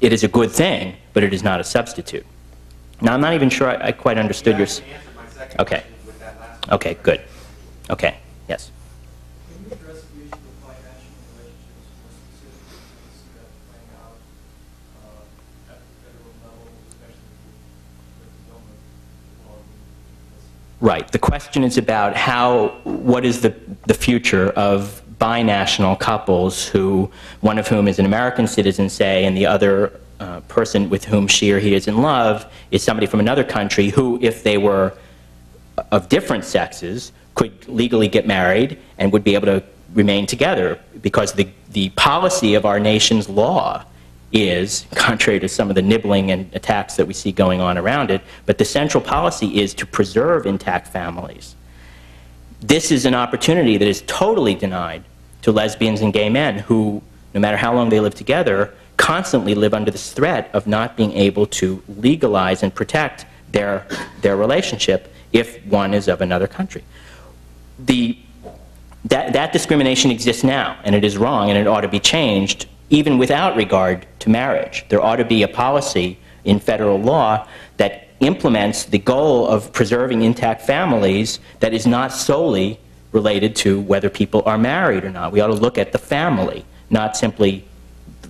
it is a good thing, but it is not a substitute. Now, I'm not even sure I, I quite understood You your... actually answered my second Okay. with that last Okay, good. Okay, yes. Can you address the issue of binational relationships more specifically? Do you see that playing out uh, at the federal level, especially with the Doma law? Right. The question is about how, what is the, the future of binational couples who, one of whom is an American citizen, say, and the other uh, person with whom she or he is in love is somebody from another country who, if they were of different sexes, could legally get married and would be able to remain together because the, the policy of our nation's law is, contrary to some of the nibbling and attacks that we see going on around it, but the central policy is to preserve intact families. This is an opportunity that is totally denied to lesbians and gay men who, no matter how long they live together, constantly live under this threat of not being able to legalize and protect their, their relationship if one is of another country. The, that, that discrimination exists now, and it is wrong, and it ought to be changed even without regard to marriage. There ought to be a policy in federal law that implements the goal of preserving intact families that is not solely related to whether people are married or not. We ought to look at the family, not simply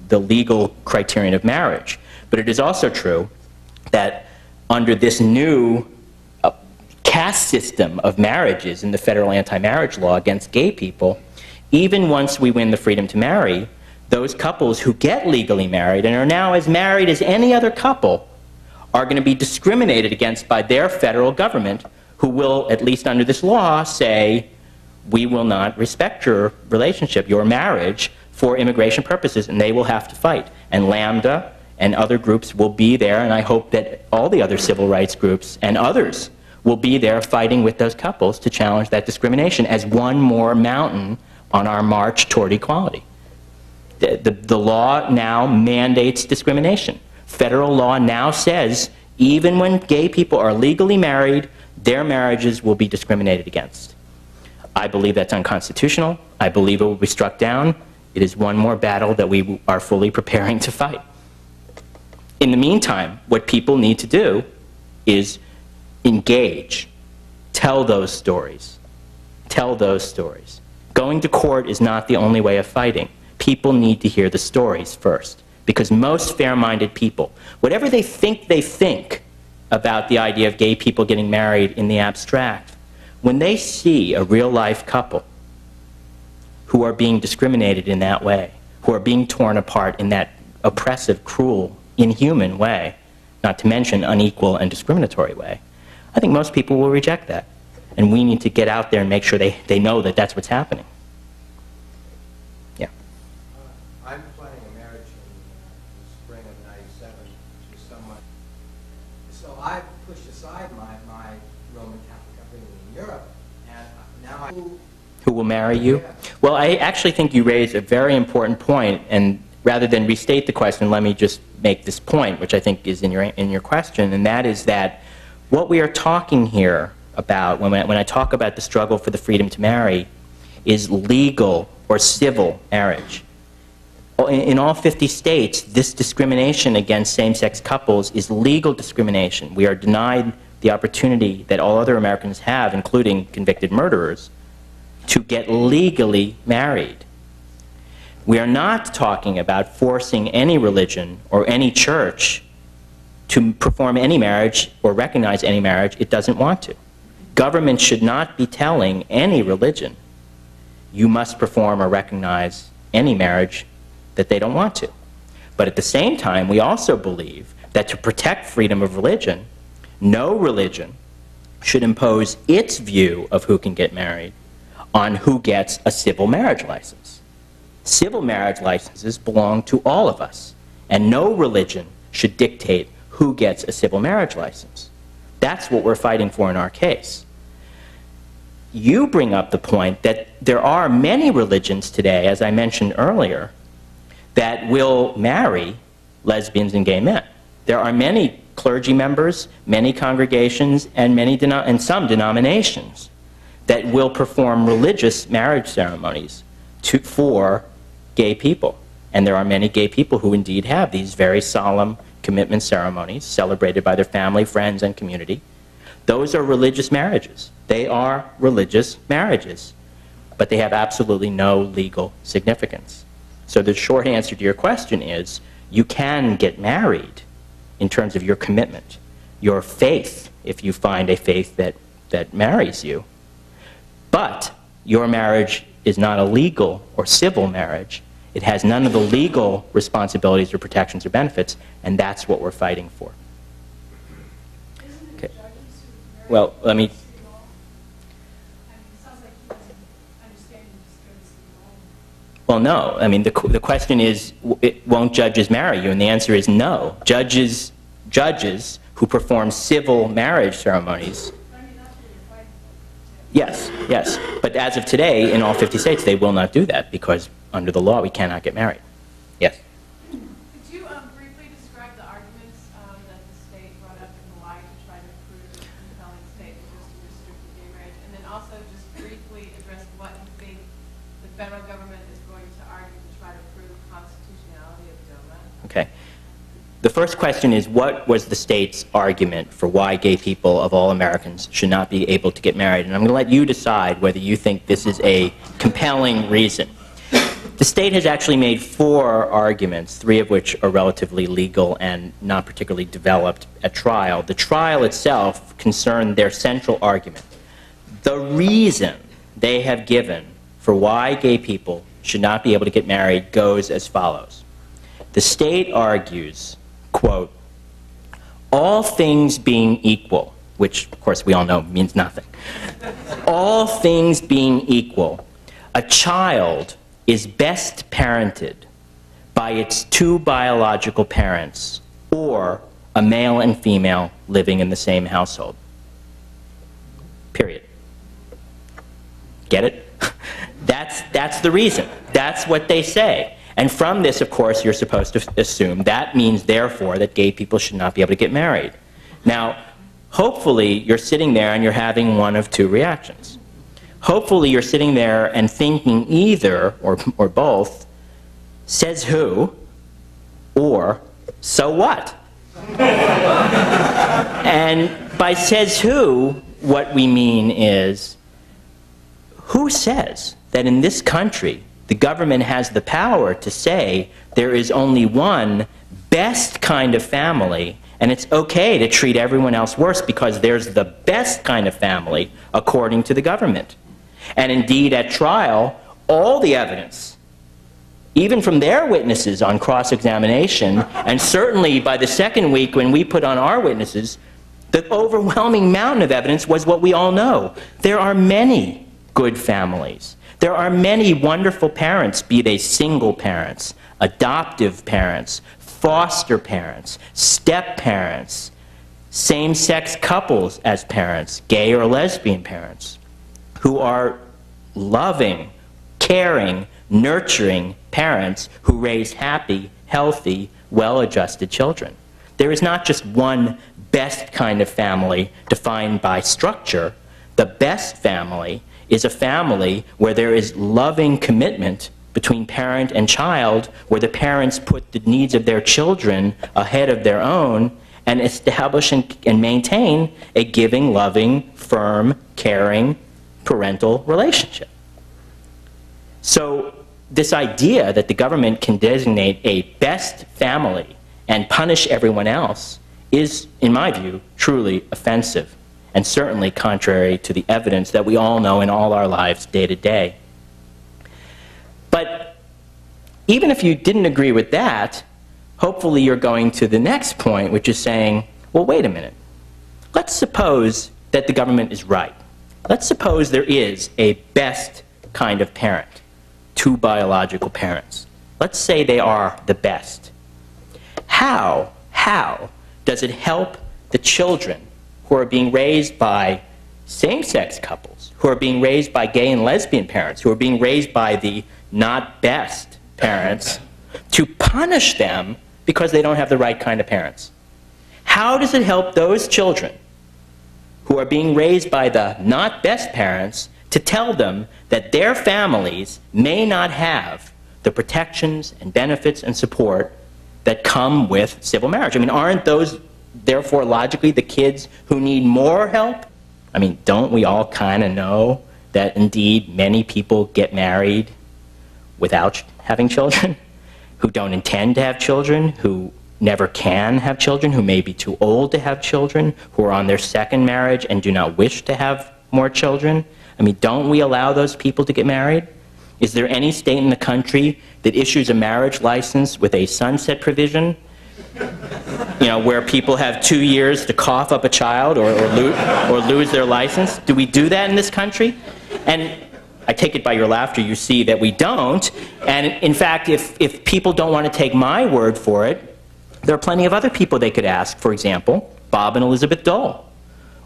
the legal criterion of marriage. But it is also true that under this new uh, caste system of marriages in the federal anti-marriage law against gay people, even once we win the freedom to marry, those couples who get legally married and are now as married as any other couple are going to be discriminated against by their federal government, who will, at least under this law, say, we will not respect your relationship, your marriage, for immigration purposes, and they will have to fight. And Lambda and other groups will be there, and I hope that all the other civil rights groups and others will be there fighting with those couples to challenge that discrimination as one more mountain on our march toward equality. The, the, law now mandates discrimination. Federal law now says even when gay people are legally married, their marriages will be discriminated against. I believe that's unconstitutional. I believe it will be struck down. It is one more battle that we are fully preparing to fight. In the meantime, what people need to do is engage, tell those stories, tell those stories. Going to court is not the only way of fighting. People need to hear the stories first, because most fair-minded people, whatever they think they think about the idea of gay people getting married in the abstract, when they see a real-life couple who are being discriminated in that way, who are being torn apart in that oppressive, cruel, inhuman way, not to mention unequal and discriminatory way, I think most people will reject that. And we need to get out there and make sure they, they know that that's what's happening. Yeah. Uh, I'm planning a marriage in uh, the spring of '97, which is somewhat, so I pushed aside my, my Roman Catholic upbringing in Europe, and now I, Who will marry you? Well, I actually think you raise a very important point, and rather than restate the question, let me just make this point, which I think is in your, in your question, and that is that what we are talking here about, when I, when I talk about the struggle for the freedom to marry, is legal or civil marriage. In all 50 states, this discrimination against same-sex couples is legal discrimination. We are denied the opportunity that all other Americans have, including convicted murderers, to get legally married. We are not talking about forcing any religion or any church to perform any marriage or recognize any marriage it doesn't want to. Government should not be telling any religion, you must perform or recognize any marriage that they don't want to. But at the same time, we also believe that to protect freedom of religion, no religion should impose its view of who can get married on who gets a civil marriage license. Civil marriage licenses belong to all of us, and no religion should dictate who gets a civil marriage license. That's what we're fighting for in our case. You bring up the point that there are many religions today, as I mentioned earlier, that will marry lesbians and gay men. There are many clergy members, many congregations, and, many and some denominations that will perform religious marriage ceremonies to, for gay people. And there are many gay people who indeed have these very solemn commitment ceremonies celebrated by their family, friends, and community. Those are religious marriages. They are religious marriages, but they have absolutely no legal significance. So the short answer to your question is you can get married in terms of your commitment, your faith, if you find a faith that, that marries you. But your marriage is not a legal or civil marriage. It has none of the legal responsibilities or protections or benefits, and that's what we're fighting for. Okay. Well, let me. Well, no. I mean, the, the question is, it, won't judges marry you? And the answer is no. Judges, judges who perform civil marriage ceremonies Yes, yes. But as of today, in all 50 states, they will not do that because under the law, we cannot get married. Yes. Could you um, briefly describe the arguments um, that the state brought up in Hawaii to try to prove a compelling state interest in restricting gay marriage? And then also just briefly address what you think the federal government is going to argue to try to prove constitutionality of DOMA? Okay. The first question is what was the state's argument for why gay people of all Americans should not be able to get married? And I'm going to let you decide whether you think this is a compelling reason. The state has actually made four arguments, three of which are relatively legal and not particularly developed at trial. The trial itself concerned their central argument. The reason they have given for why gay people should not be able to get married goes as follows. The state argues quote, all things being equal, which of course we all know means nothing. all things being equal, a child is best parented by its two biological parents or a male and female living in the same household. Period. Get it? that's, that's the reason. That's what they say. And from this, of course, you're supposed to assume that means, therefore, that gay people should not be able to get married. Now, hopefully, you're sitting there and you're having one of two reactions. Hopefully, you're sitting there and thinking either, or, or both, says who, or so what? and by says who, what we mean is who says that in this country the government has the power to say there is only one best kind of family and it's okay to treat everyone else worse because there's the best kind of family according to the government. And indeed, at trial, all the evidence, even from their witnesses on cross examination, and certainly by the second week when we put on our witnesses, the overwhelming mountain of evidence was what we all know. There are many good families. There are many wonderful parents, be they single parents, adoptive parents, foster parents, step parents, same sex couples as parents, gay or lesbian parents, who are loving, caring, nurturing parents who raise happy, healthy, well adjusted children. There is not just one best kind of family defined by structure. The best family is a family where there is loving commitment between parent and child, where the parents put the needs of their children ahead of their own, and establish and, and maintain a giving, loving, firm, caring parental relationship. So, this idea that the government can designate a best family and punish everyone else is, in my view, truly offensive and certainly contrary to the evidence that we all know in all our lives day to day. But even if you didn't agree with that, hopefully you're going to the next point, which is saying, well, wait a minute. Let's suppose that the government is right. Let's suppose there is a best kind of parent, two biological parents. Let's say they are the best. How, how does it help the children who are being raised by same-sex couples, who are being raised by gay and lesbian parents, who are being raised by the not best parents, to punish them because they don't have the right kind of parents? How does it help those children who are being raised by the not best parents to tell them that their families may not have the protections and benefits and support that come with civil marriage? I mean, aren't those therefore logically the kids who need more help? I mean, don't we all kind of know that indeed many people get married without having children, who don't intend to have children, who never can have children, who may be too old to have children, who are on their second marriage and do not wish to have more children? I mean, don't we allow those people to get married? Is there any state in the country that issues a marriage license with a sunset provision? You know, where people have two years to cough up a child or, or, lo or lose their license? Do we do that in this country? And I take it by your laughter, you see that we don't. And in fact, if, if people don't want to take my word for it, there are plenty of other people they could ask. For example, Bob and Elizabeth Dole,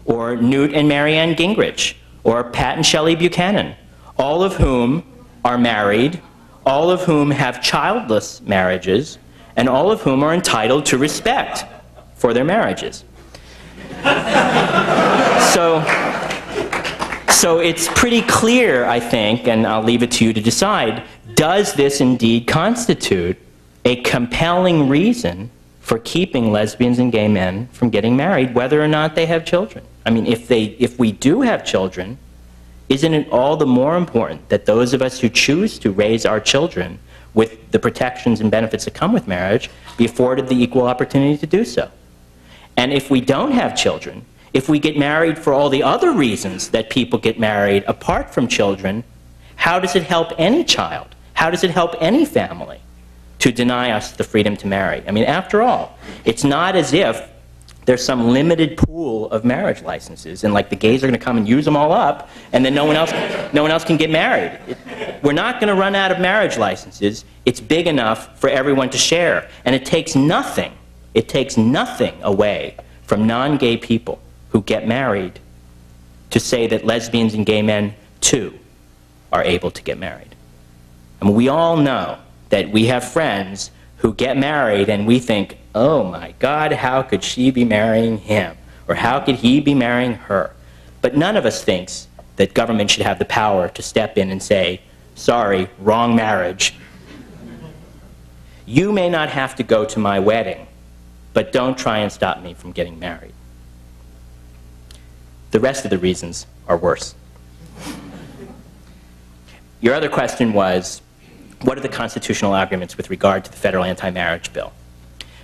or Newt and Marianne Gingrich, or Pat and Shelley Buchanan, all of whom are married, all of whom have childless marriages, and all of whom are entitled to respect for their marriages. so, so it's pretty clear, I think, and I'll leave it to you to decide, does this indeed constitute a compelling reason for keeping lesbians and gay men from getting married, whether or not they have children? I mean, if, they, if we do have children, isn't it all the more important that those of us who choose to raise our children with the protections and benefits that come with marriage be afforded the equal opportunity to do so? And if we don't have children, if we get married for all the other reasons that people get married apart from children, how does it help any child? How does it help any family to deny us the freedom to marry? I mean, after all, it's not as if there's some limited pool of marriage licenses and like the gays are going to come and use them all up and then no one else no one else can get married. It, we're not going to run out of marriage licenses. It's big enough for everyone to share and it takes nothing it takes nothing away from non-gay people who get married to say that lesbians and gay men too are able to get married. I mean, we all know that we have friends who get married and we think oh my God, how could she be marrying him? Or how could he be marrying her? But none of us thinks that government should have the power to step in and say, sorry, wrong marriage. You may not have to go to my wedding, but don't try and stop me from getting married. The rest of the reasons are worse. Your other question was, what are the constitutional arguments with regard to the federal anti-marriage bill?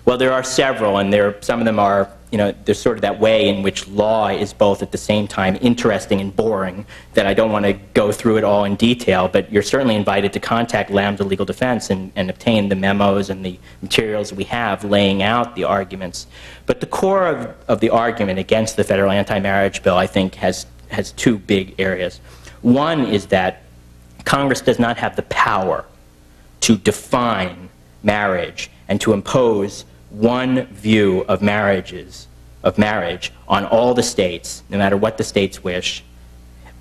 Well, there are several, and there, some of them are, you know, there's sort of that way in which law is both at the same time interesting and boring that I don't want to go through it all in detail, but you're certainly invited to contact Lambda Legal Defense and, and obtain the memos and the materials we have laying out the arguments. But the core of, of the argument against the federal anti-marriage bill, I think, has, has two big areas. One is that Congress does not have the power to define marriage and to impose one view of marriages, of marriage on all the states, no matter what the states wish,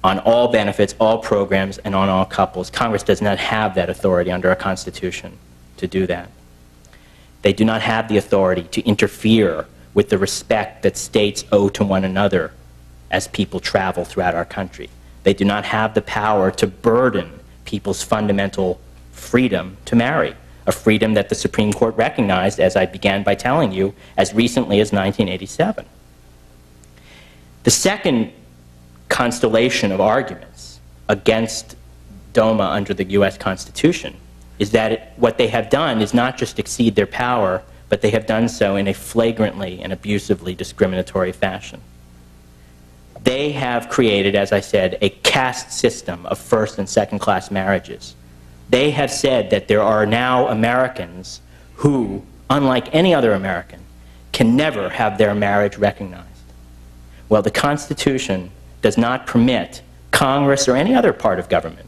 on all benefits, all programs, and on all couples. Congress does not have that authority under our Constitution to do that. They do not have the authority to interfere with the respect that states owe to one another as people travel throughout our country. They do not have the power to burden people's fundamental freedom to marry a freedom that the Supreme Court recognized, as I began by telling you, as recently as 1987. The second constellation of arguments against DOMA under the U.S. Constitution is that it, what they have done is not just exceed their power, but they have done so in a flagrantly and abusively discriminatory fashion. They have created, as I said, a caste system of first and second class marriages they have said that there are now Americans who unlike any other American, can never have their marriage recognized. Well, the Constitution does not permit Congress or any other part of government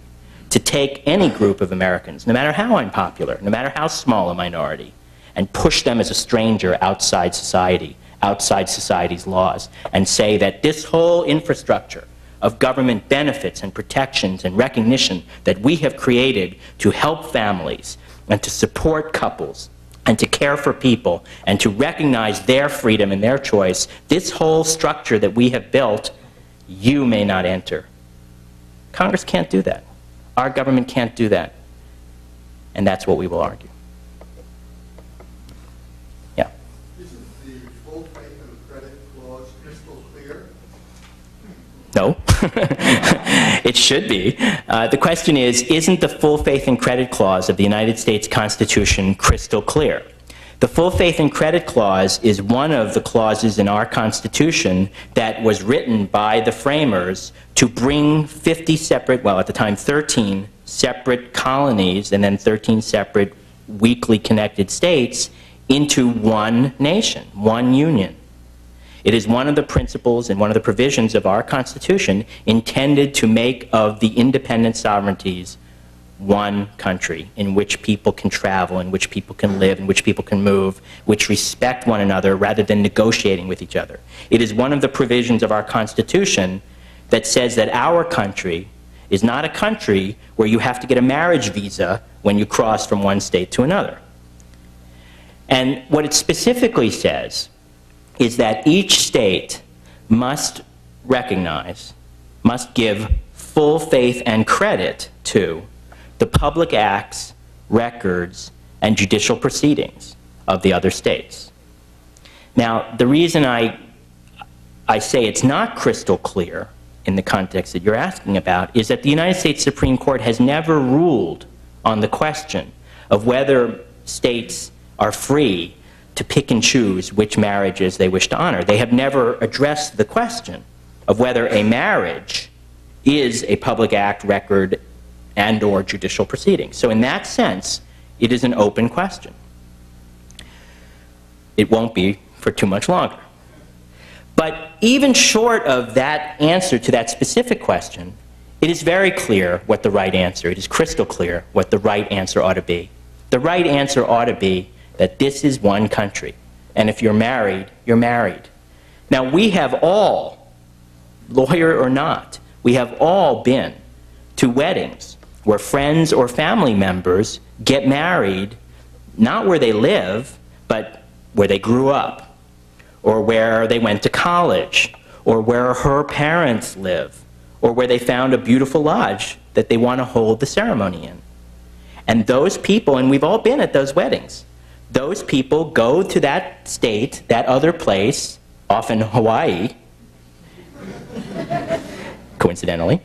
to take any group of Americans, no matter how unpopular, no matter how small a minority, and push them as a stranger outside society, outside society's laws, and say that this whole infrastructure of government benefits and protections and recognition that we have created to help families and to support couples and to care for people and to recognize their freedom and their choice, this whole structure that we have built, you may not enter. Congress can't do that. Our government can't do that. And that's what we will argue. Yeah. Isn't the full faith and credit clause crystal clear? No. it should be. Uh, the question is Isn't the full faith and credit clause of the United States Constitution crystal clear? The full faith and credit clause is one of the clauses in our Constitution that was written by the framers to bring 50 separate, well, at the time, 13 separate colonies and then 13 separate weakly connected states into one nation, one union. It is one of the principles and one of the provisions of our Constitution intended to make of the independent sovereignties one country in which people can travel, in which people can live, in which people can move, which respect one another rather than negotiating with each other. It is one of the provisions of our Constitution that says that our country is not a country where you have to get a marriage visa when you cross from one state to another. And what it specifically says is that each state must recognize, must give full faith and credit to the public acts, records, and judicial proceedings of the other states. Now, the reason I, I say it's not crystal clear in the context that you're asking about is that the United States Supreme Court has never ruled on the question of whether states are free to pick and choose which marriages they wish to honor. They have never addressed the question of whether a marriage is a public act, record, and or judicial proceeding. So in that sense, it is an open question. It won't be for too much longer. But even short of that answer to that specific question, it is very clear what the right answer, it is crystal clear what the right answer ought to be. The right answer ought to be that this is one country. And if you're married, you're married. Now, we have all, lawyer or not, we have all been to weddings where friends or family members get married, not where they live, but where they grew up, or where they went to college, or where her parents live, or where they found a beautiful lodge that they want to hold the ceremony in. And those people, and we've all been at those weddings, those people go to that state, that other place, often Hawaii, coincidentally,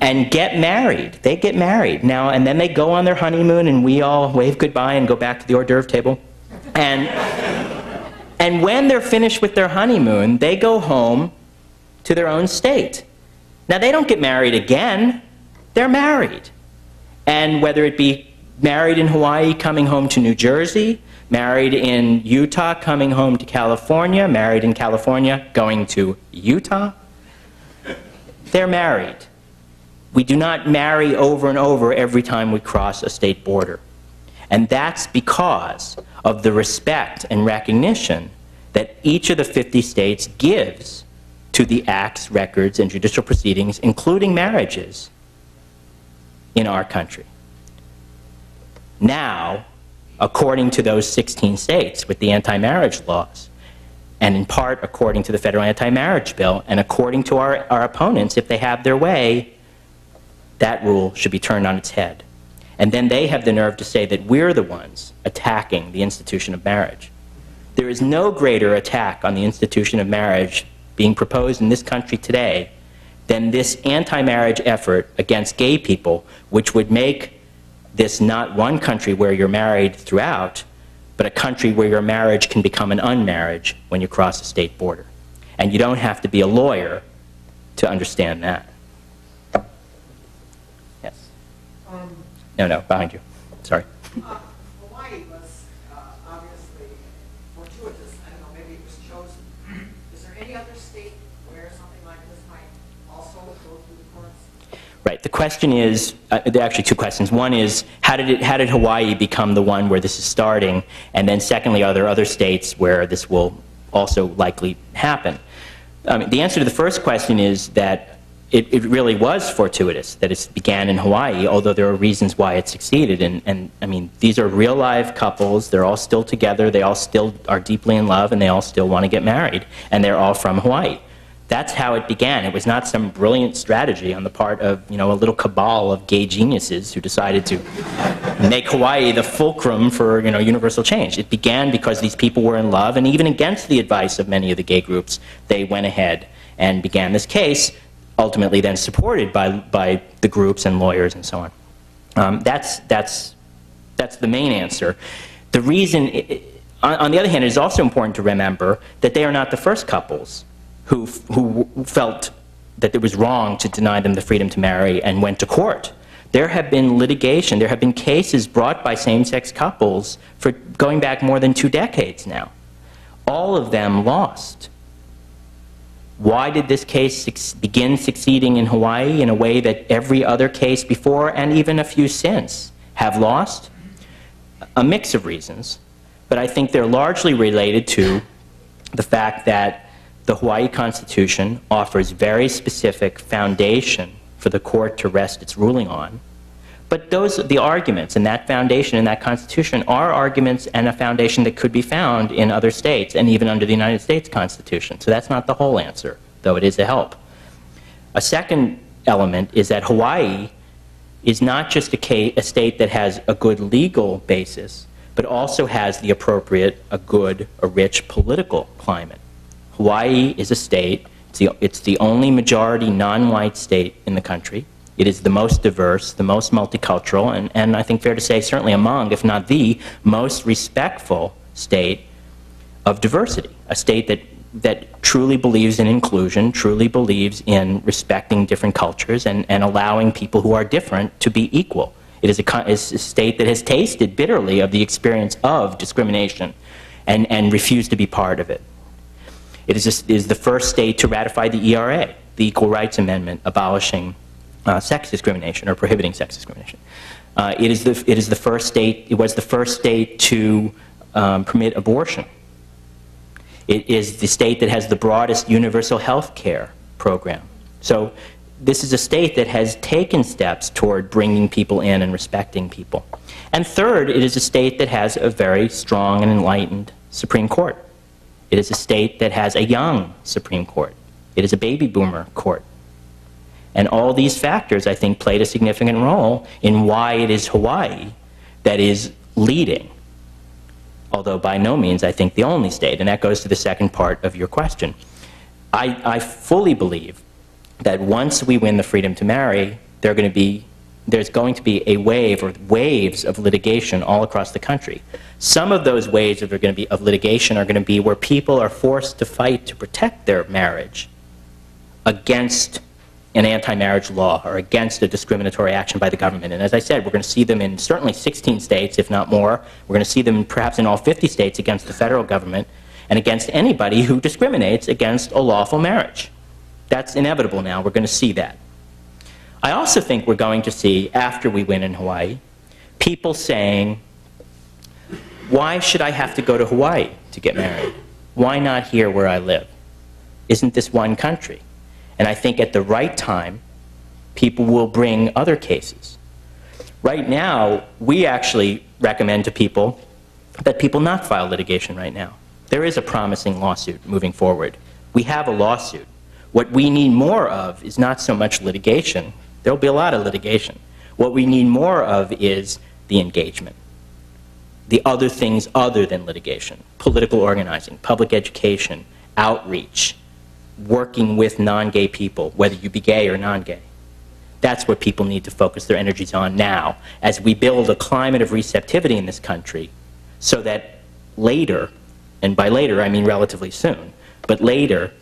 and get married. They get married now, and then they go on their honeymoon, and we all wave goodbye and go back to the hors d'oeuvre table. And, and when they're finished with their honeymoon, they go home to their own state. Now, they don't get married again, they're married. And whether it be married in Hawaii coming home to New Jersey, married in Utah coming home to California, married in California going to Utah, they're married. We do not marry over and over every time we cross a state border. And that's because of the respect and recognition that each of the 50 states gives to the acts, records, and judicial proceedings, including marriages, in our country. Now, according to those 16 states with the anti-marriage laws, and in part according to the federal anti-marriage bill, and according to our, our opponents, if they have their way, that rule should be turned on its head. And then they have the nerve to say that we're the ones attacking the institution of marriage. There is no greater attack on the institution of marriage being proposed in this country today than this anti marriage effort against gay people, which would make this not one country where you're married throughout, but a country where your marriage can become an unmarriage when you cross a state border. And you don't have to be a lawyer to understand that. Um, No, no, behind you. Sorry. uh, Hawaii was uh, obviously go through the courts? Right. The question is, uh, there are actually two questions. One is, how did, it, how did Hawaii become the one where this is starting? And then secondly, are there other states where this will also likely happen? Um, the answer to the first question is that it, it, really was fortuitous that it began in Hawaii, although there are reasons why it succeeded. And, and I mean, these are real live couples. They're all still together. They all still are deeply in love, and they all still want to get married. And they're all from Hawaii. That's how it began. It was not some brilliant strategy on the part of you know a little cabal of gay geniuses who decided to make Hawaii the fulcrum for you know universal change. It began because these people were in love, and even against the advice of many of the gay groups, they went ahead and began this case ultimately then supported by, by the groups and lawyers and so on. Um, that's, that's, that's the main answer. The reason, on, on, the other hand, it is also important to remember that they are not the first couples who, who felt that it was wrong to deny them the freedom to marry and went to court. There have been litigation, there have been cases brought by same-sex couples for going back more than two decades now. All of them lost. Why did this case begin succeeding in Hawaii in a way that every other case before and even a few since have lost? A mix of reasons, but I think they're largely related to the fact that the Hawaii Constitution offers very specific foundation for the court to rest its ruling on. But those, the arguments in that foundation, in that Constitution, are arguments and a foundation that could be found in other states and even under the United States Constitution. So that's not the whole answer, though it is a help. A second element is that Hawaii is not just a, a state that has a good legal basis, but also has the appropriate, a good, a rich political climate. Hawaii is a state, it's the, it's the only majority non-white state in the country. It is the most diverse, the most multicultural, and, and I think fair to say certainly among, if not the, most respectful state of diversity. A state that, that truly believes in inclusion, truly believes in respecting different cultures and, and allowing people who are different to be equal. It is a, is a state that has tasted bitterly of the experience of discrimination and, and refused to be part of it. It is, the first state to ratify the ERA, the Equal Rights Amendment, abolishing uh, sex discrimination or prohibiting sex discrimination. Uh, it, is the, it is the first state, it was the first state to um, permit abortion. It is the state that has the broadest universal health care program. So this is a state that has taken steps toward bringing people in and respecting people. And third, it is a state that has a very strong and enlightened Supreme Court. It is a state that has a young Supreme Court. It is a baby boomer court. And all these factors, I think, played a significant role in why it is Hawaii that is leading. Although by no means, I think, the only state. And that goes to the second part of your question. I, I fully believe that once we win the freedom to marry, there are going to be, there's going to be a wave or waves of litigation all across the country. Some of those waves are going to be of litigation are going to be where people are forced to fight to protect their marriage against an anti-marriage law or against a discriminatory action by the government. And as I said, we're going to see them in certainly 16 states, if not more. We're going to see them perhaps in all 50 states against the federal government and against anybody who discriminates against a lawful marriage. That's inevitable now. We're going to see that. I also think we're going to see, after we win in Hawaii, people saying, why should I have to go to Hawaii to get married? Why not here where I live? Isn't this one country? And I think at the right time, people will bring other cases. Right now, we actually recommend to people that people not file litigation right now. There is a promising lawsuit moving forward. We have a lawsuit. What we need more of is not so much litigation. There will be a lot of litigation. What we need more of is the engagement. The other things other than litigation. Political organizing, public education, outreach, working with non-gay people, whether you be gay or non-gay. That's what people need to focus their energies on now as we build a climate of receptivity in this country so that later, and by later I mean relatively soon, but later,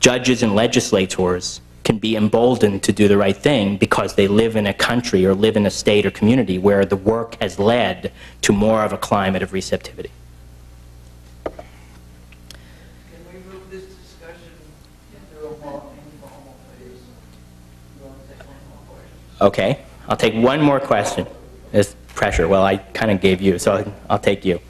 judges and legislators can be emboldened to do the right thing because they live in a country or live in a state or community where the work has led to more of a climate of receptivity. Okay, I'll take one more question. There's pressure. Well, I kind of gave you, so I'll take you.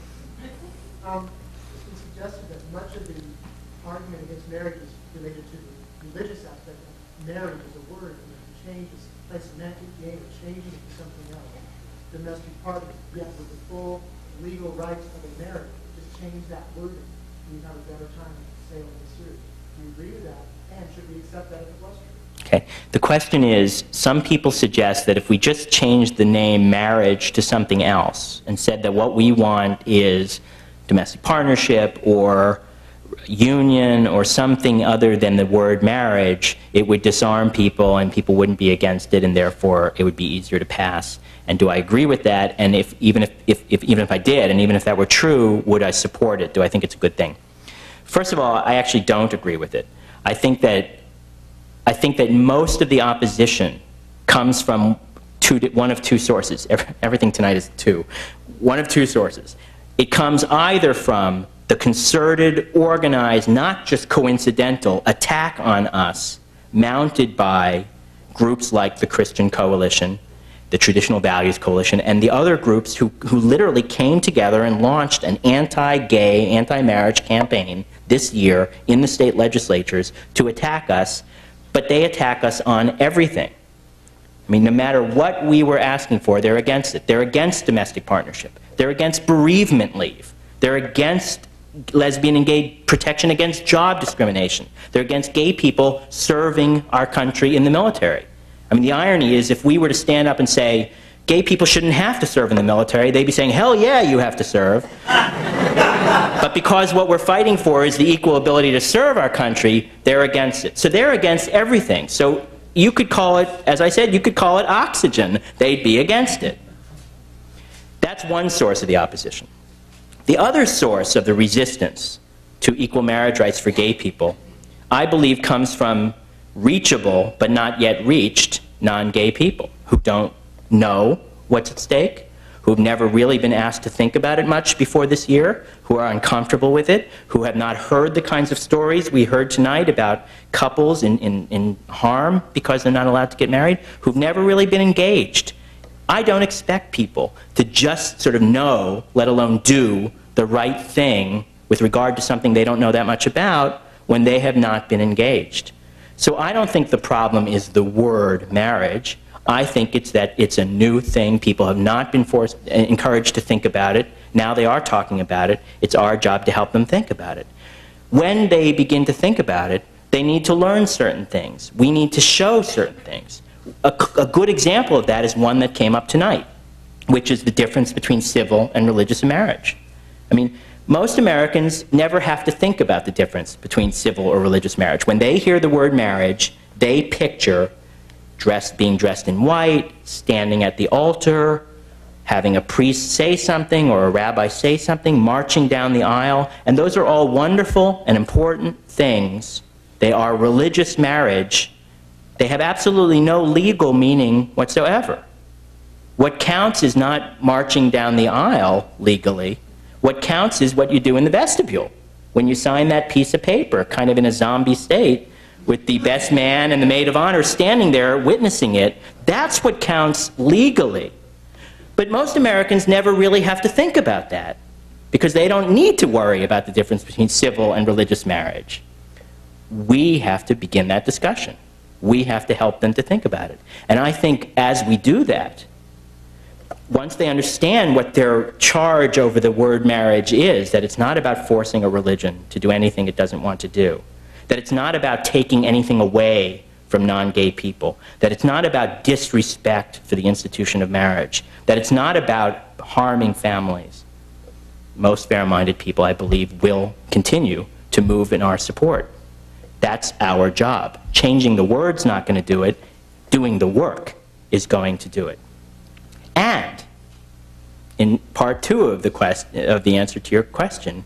Change this, play semantic game of changing to something else, domestic partner, yet with the full legal rights of a marriage, just change that wording, you have a better time sailing this through. Do you agree with that? And should we accept that if it true? Okay. The question is, some people suggest that if we just changed the name marriage to something else and said that what we want is domestic partnership or union or something other than the word marriage, it would disarm people and people wouldn't be against it and therefore it would be easier to pass. And do I agree with that? And if, even, if, if, if, even if I did, and even if that were true, would I support it? Do I think it's a good thing? First of all, I actually don't agree with it. I think that I think that most of the opposition comes from two, one of two sources. Everything tonight is two. One of two sources. It comes either from the concerted, organized, not just coincidental attack on us mounted by groups like the Christian Coalition, the Traditional Values Coalition, and the other groups who, who literally came together and launched an anti-gay, anti-marriage campaign this year in the state legislatures to attack us, but they attack us on everything. I mean, no matter what we were asking for, they're against it. They're against domestic partnership. They're against bereavement leave. They're against lesbian and gay protection against job discrimination. They're against gay people serving our country in the military. I mean, the irony is if we were to stand up and say, gay people shouldn't have to serve in the military, they'd be saying, hell yeah, you have to serve. But because what we're fighting for is the equal ability to serve our country, they're against it. So they're against everything. So you could call it, as I said, you could call it oxygen. They'd be against it. That's one source of the opposition. The other source of the resistance to equal marriage rights for gay people, I believe, comes from reachable but not yet reached non gay people who don't know what's at stake, who've never really been asked to think about it much before this year, who are uncomfortable with it, who have not heard the kinds of stories we heard tonight about couples in, in, in harm because they're not allowed to get married, who've never really been engaged. I don't expect people to just sort of know, let alone do, the right thing with regard to something they don't know that much about when they have not been engaged. So I don't think the problem is the word marriage. I think it's that it's a new thing. People have not been forced, uh, encouraged to think about it. Now they are talking about it. It's our job to help them think about it. When they begin to think about it, they need to learn certain things. We need to show certain things. A, a good example of that is one that came up tonight, which is the difference between civil and religious marriage. I mean, most Americans never have to think about the difference between civil or religious marriage. When they hear the word marriage, they picture dressed, being dressed in white, standing at the altar, having a priest say something or a rabbi say something, marching down the aisle. And those are all wonderful and important things. They are religious marriage. They have absolutely no legal meaning whatsoever. What counts is not marching down the aisle legally. What counts is what you do in the vestibule when you sign that piece of paper, kind of in a zombie state, with the best man and the maid of honor standing there witnessing it. That's what counts legally. But most Americans never really have to think about that because they don't need to worry about the difference between civil and religious marriage. We have to begin that discussion. We have to help them to think about it. And I think as we do that, once they understand what their charge over the word marriage is, that it's not about forcing a religion to do anything it doesn't want to do, that it's not about taking anything away from non-gay people, that it's not about disrespect for the institution of marriage, that it's not about harming families. Most fair-minded people, I believe, will continue to move in our support. That's our job. Changing the word's not going to do it. Doing the work is going to do it. And in part two of the, quest- of the answer to your question,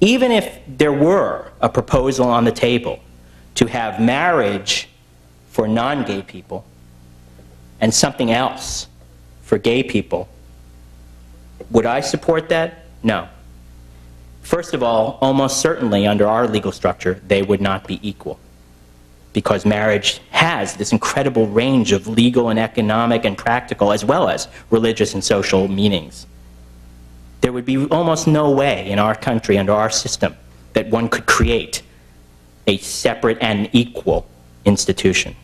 even if there were a proposal on the table to have marriage for non gay people and something else for gay people, would I support that? No. First of all, almost certainly under our legal structure, they would not be equal. because marriage has this incredible range of legal and economic and practical, as well as religious and social meanings. There would be almost no way in our country, under our system, that one could create a separate and equal institution.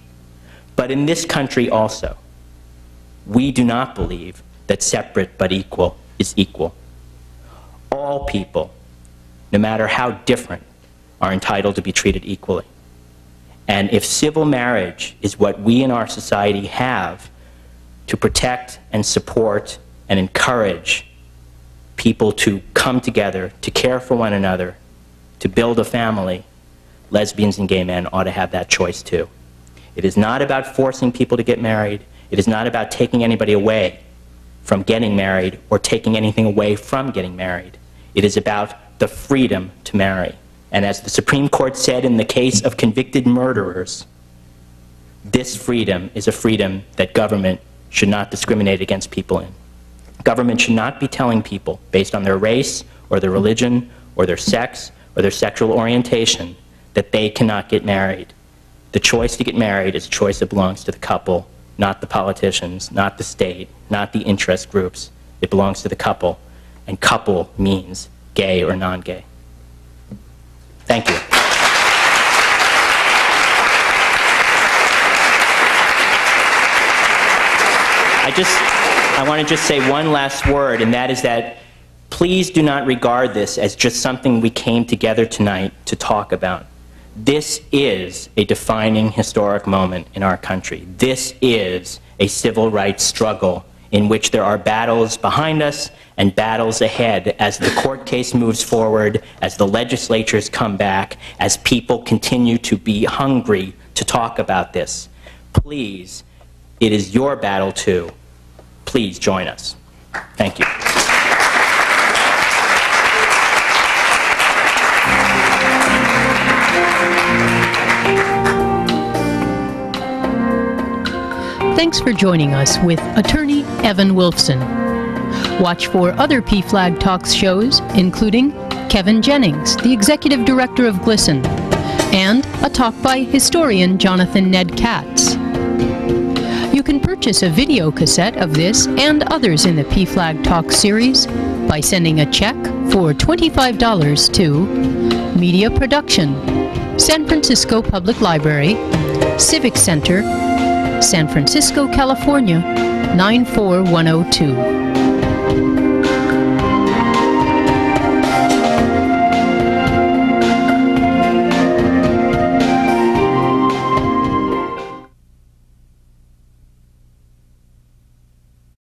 But in this country also, we do not believe that separate but equal is equal. All people, no matter how different, are entitled to be treated equally. And if civil marriage is what we in our society have to protect and support and encourage people to come together, to care for one another, to build a family, lesbians and gay men ought to have that choice too. It is not about forcing people to get married. It is not about taking anybody away from getting married or taking anything away from getting married. It is about the freedom to marry. And as the Supreme Court said in the case of convicted murderers, this freedom is a freedom that government should not discriminate against people in. Government should not be telling people, based on their race or their religion or their sex or their sexual orientation, that they cannot get married. The choice to get married is a choice that belongs to the couple, not the politicians, not the state, not the interest groups. It belongs to the couple, and couple means gay or non-gay. Thank you. I just, I want to just say one last word, and that is that please do not regard this as just something we came together tonight to talk about. This is a defining historic moment in our country. This is a civil rights struggle in which there are battles behind us and battles ahead as the court case moves forward, as the legislatures come back, as people continue to be hungry to talk about this. Please, it is your battle too. Please join us. Thank you. Thanks for joining us with attorney Evan Wolfson. Watch for other PFLAG Talks shows, including Kevin Jennings, the executive director of GLSEN, and a talk by historian Jonathan Ned Katz. You can purchase a video cassette of this and others in the PFLAG Talk series by sending a check for $25 to Media Production, San Francisco Public Library, Civic Center, San Francisco, California, 94102.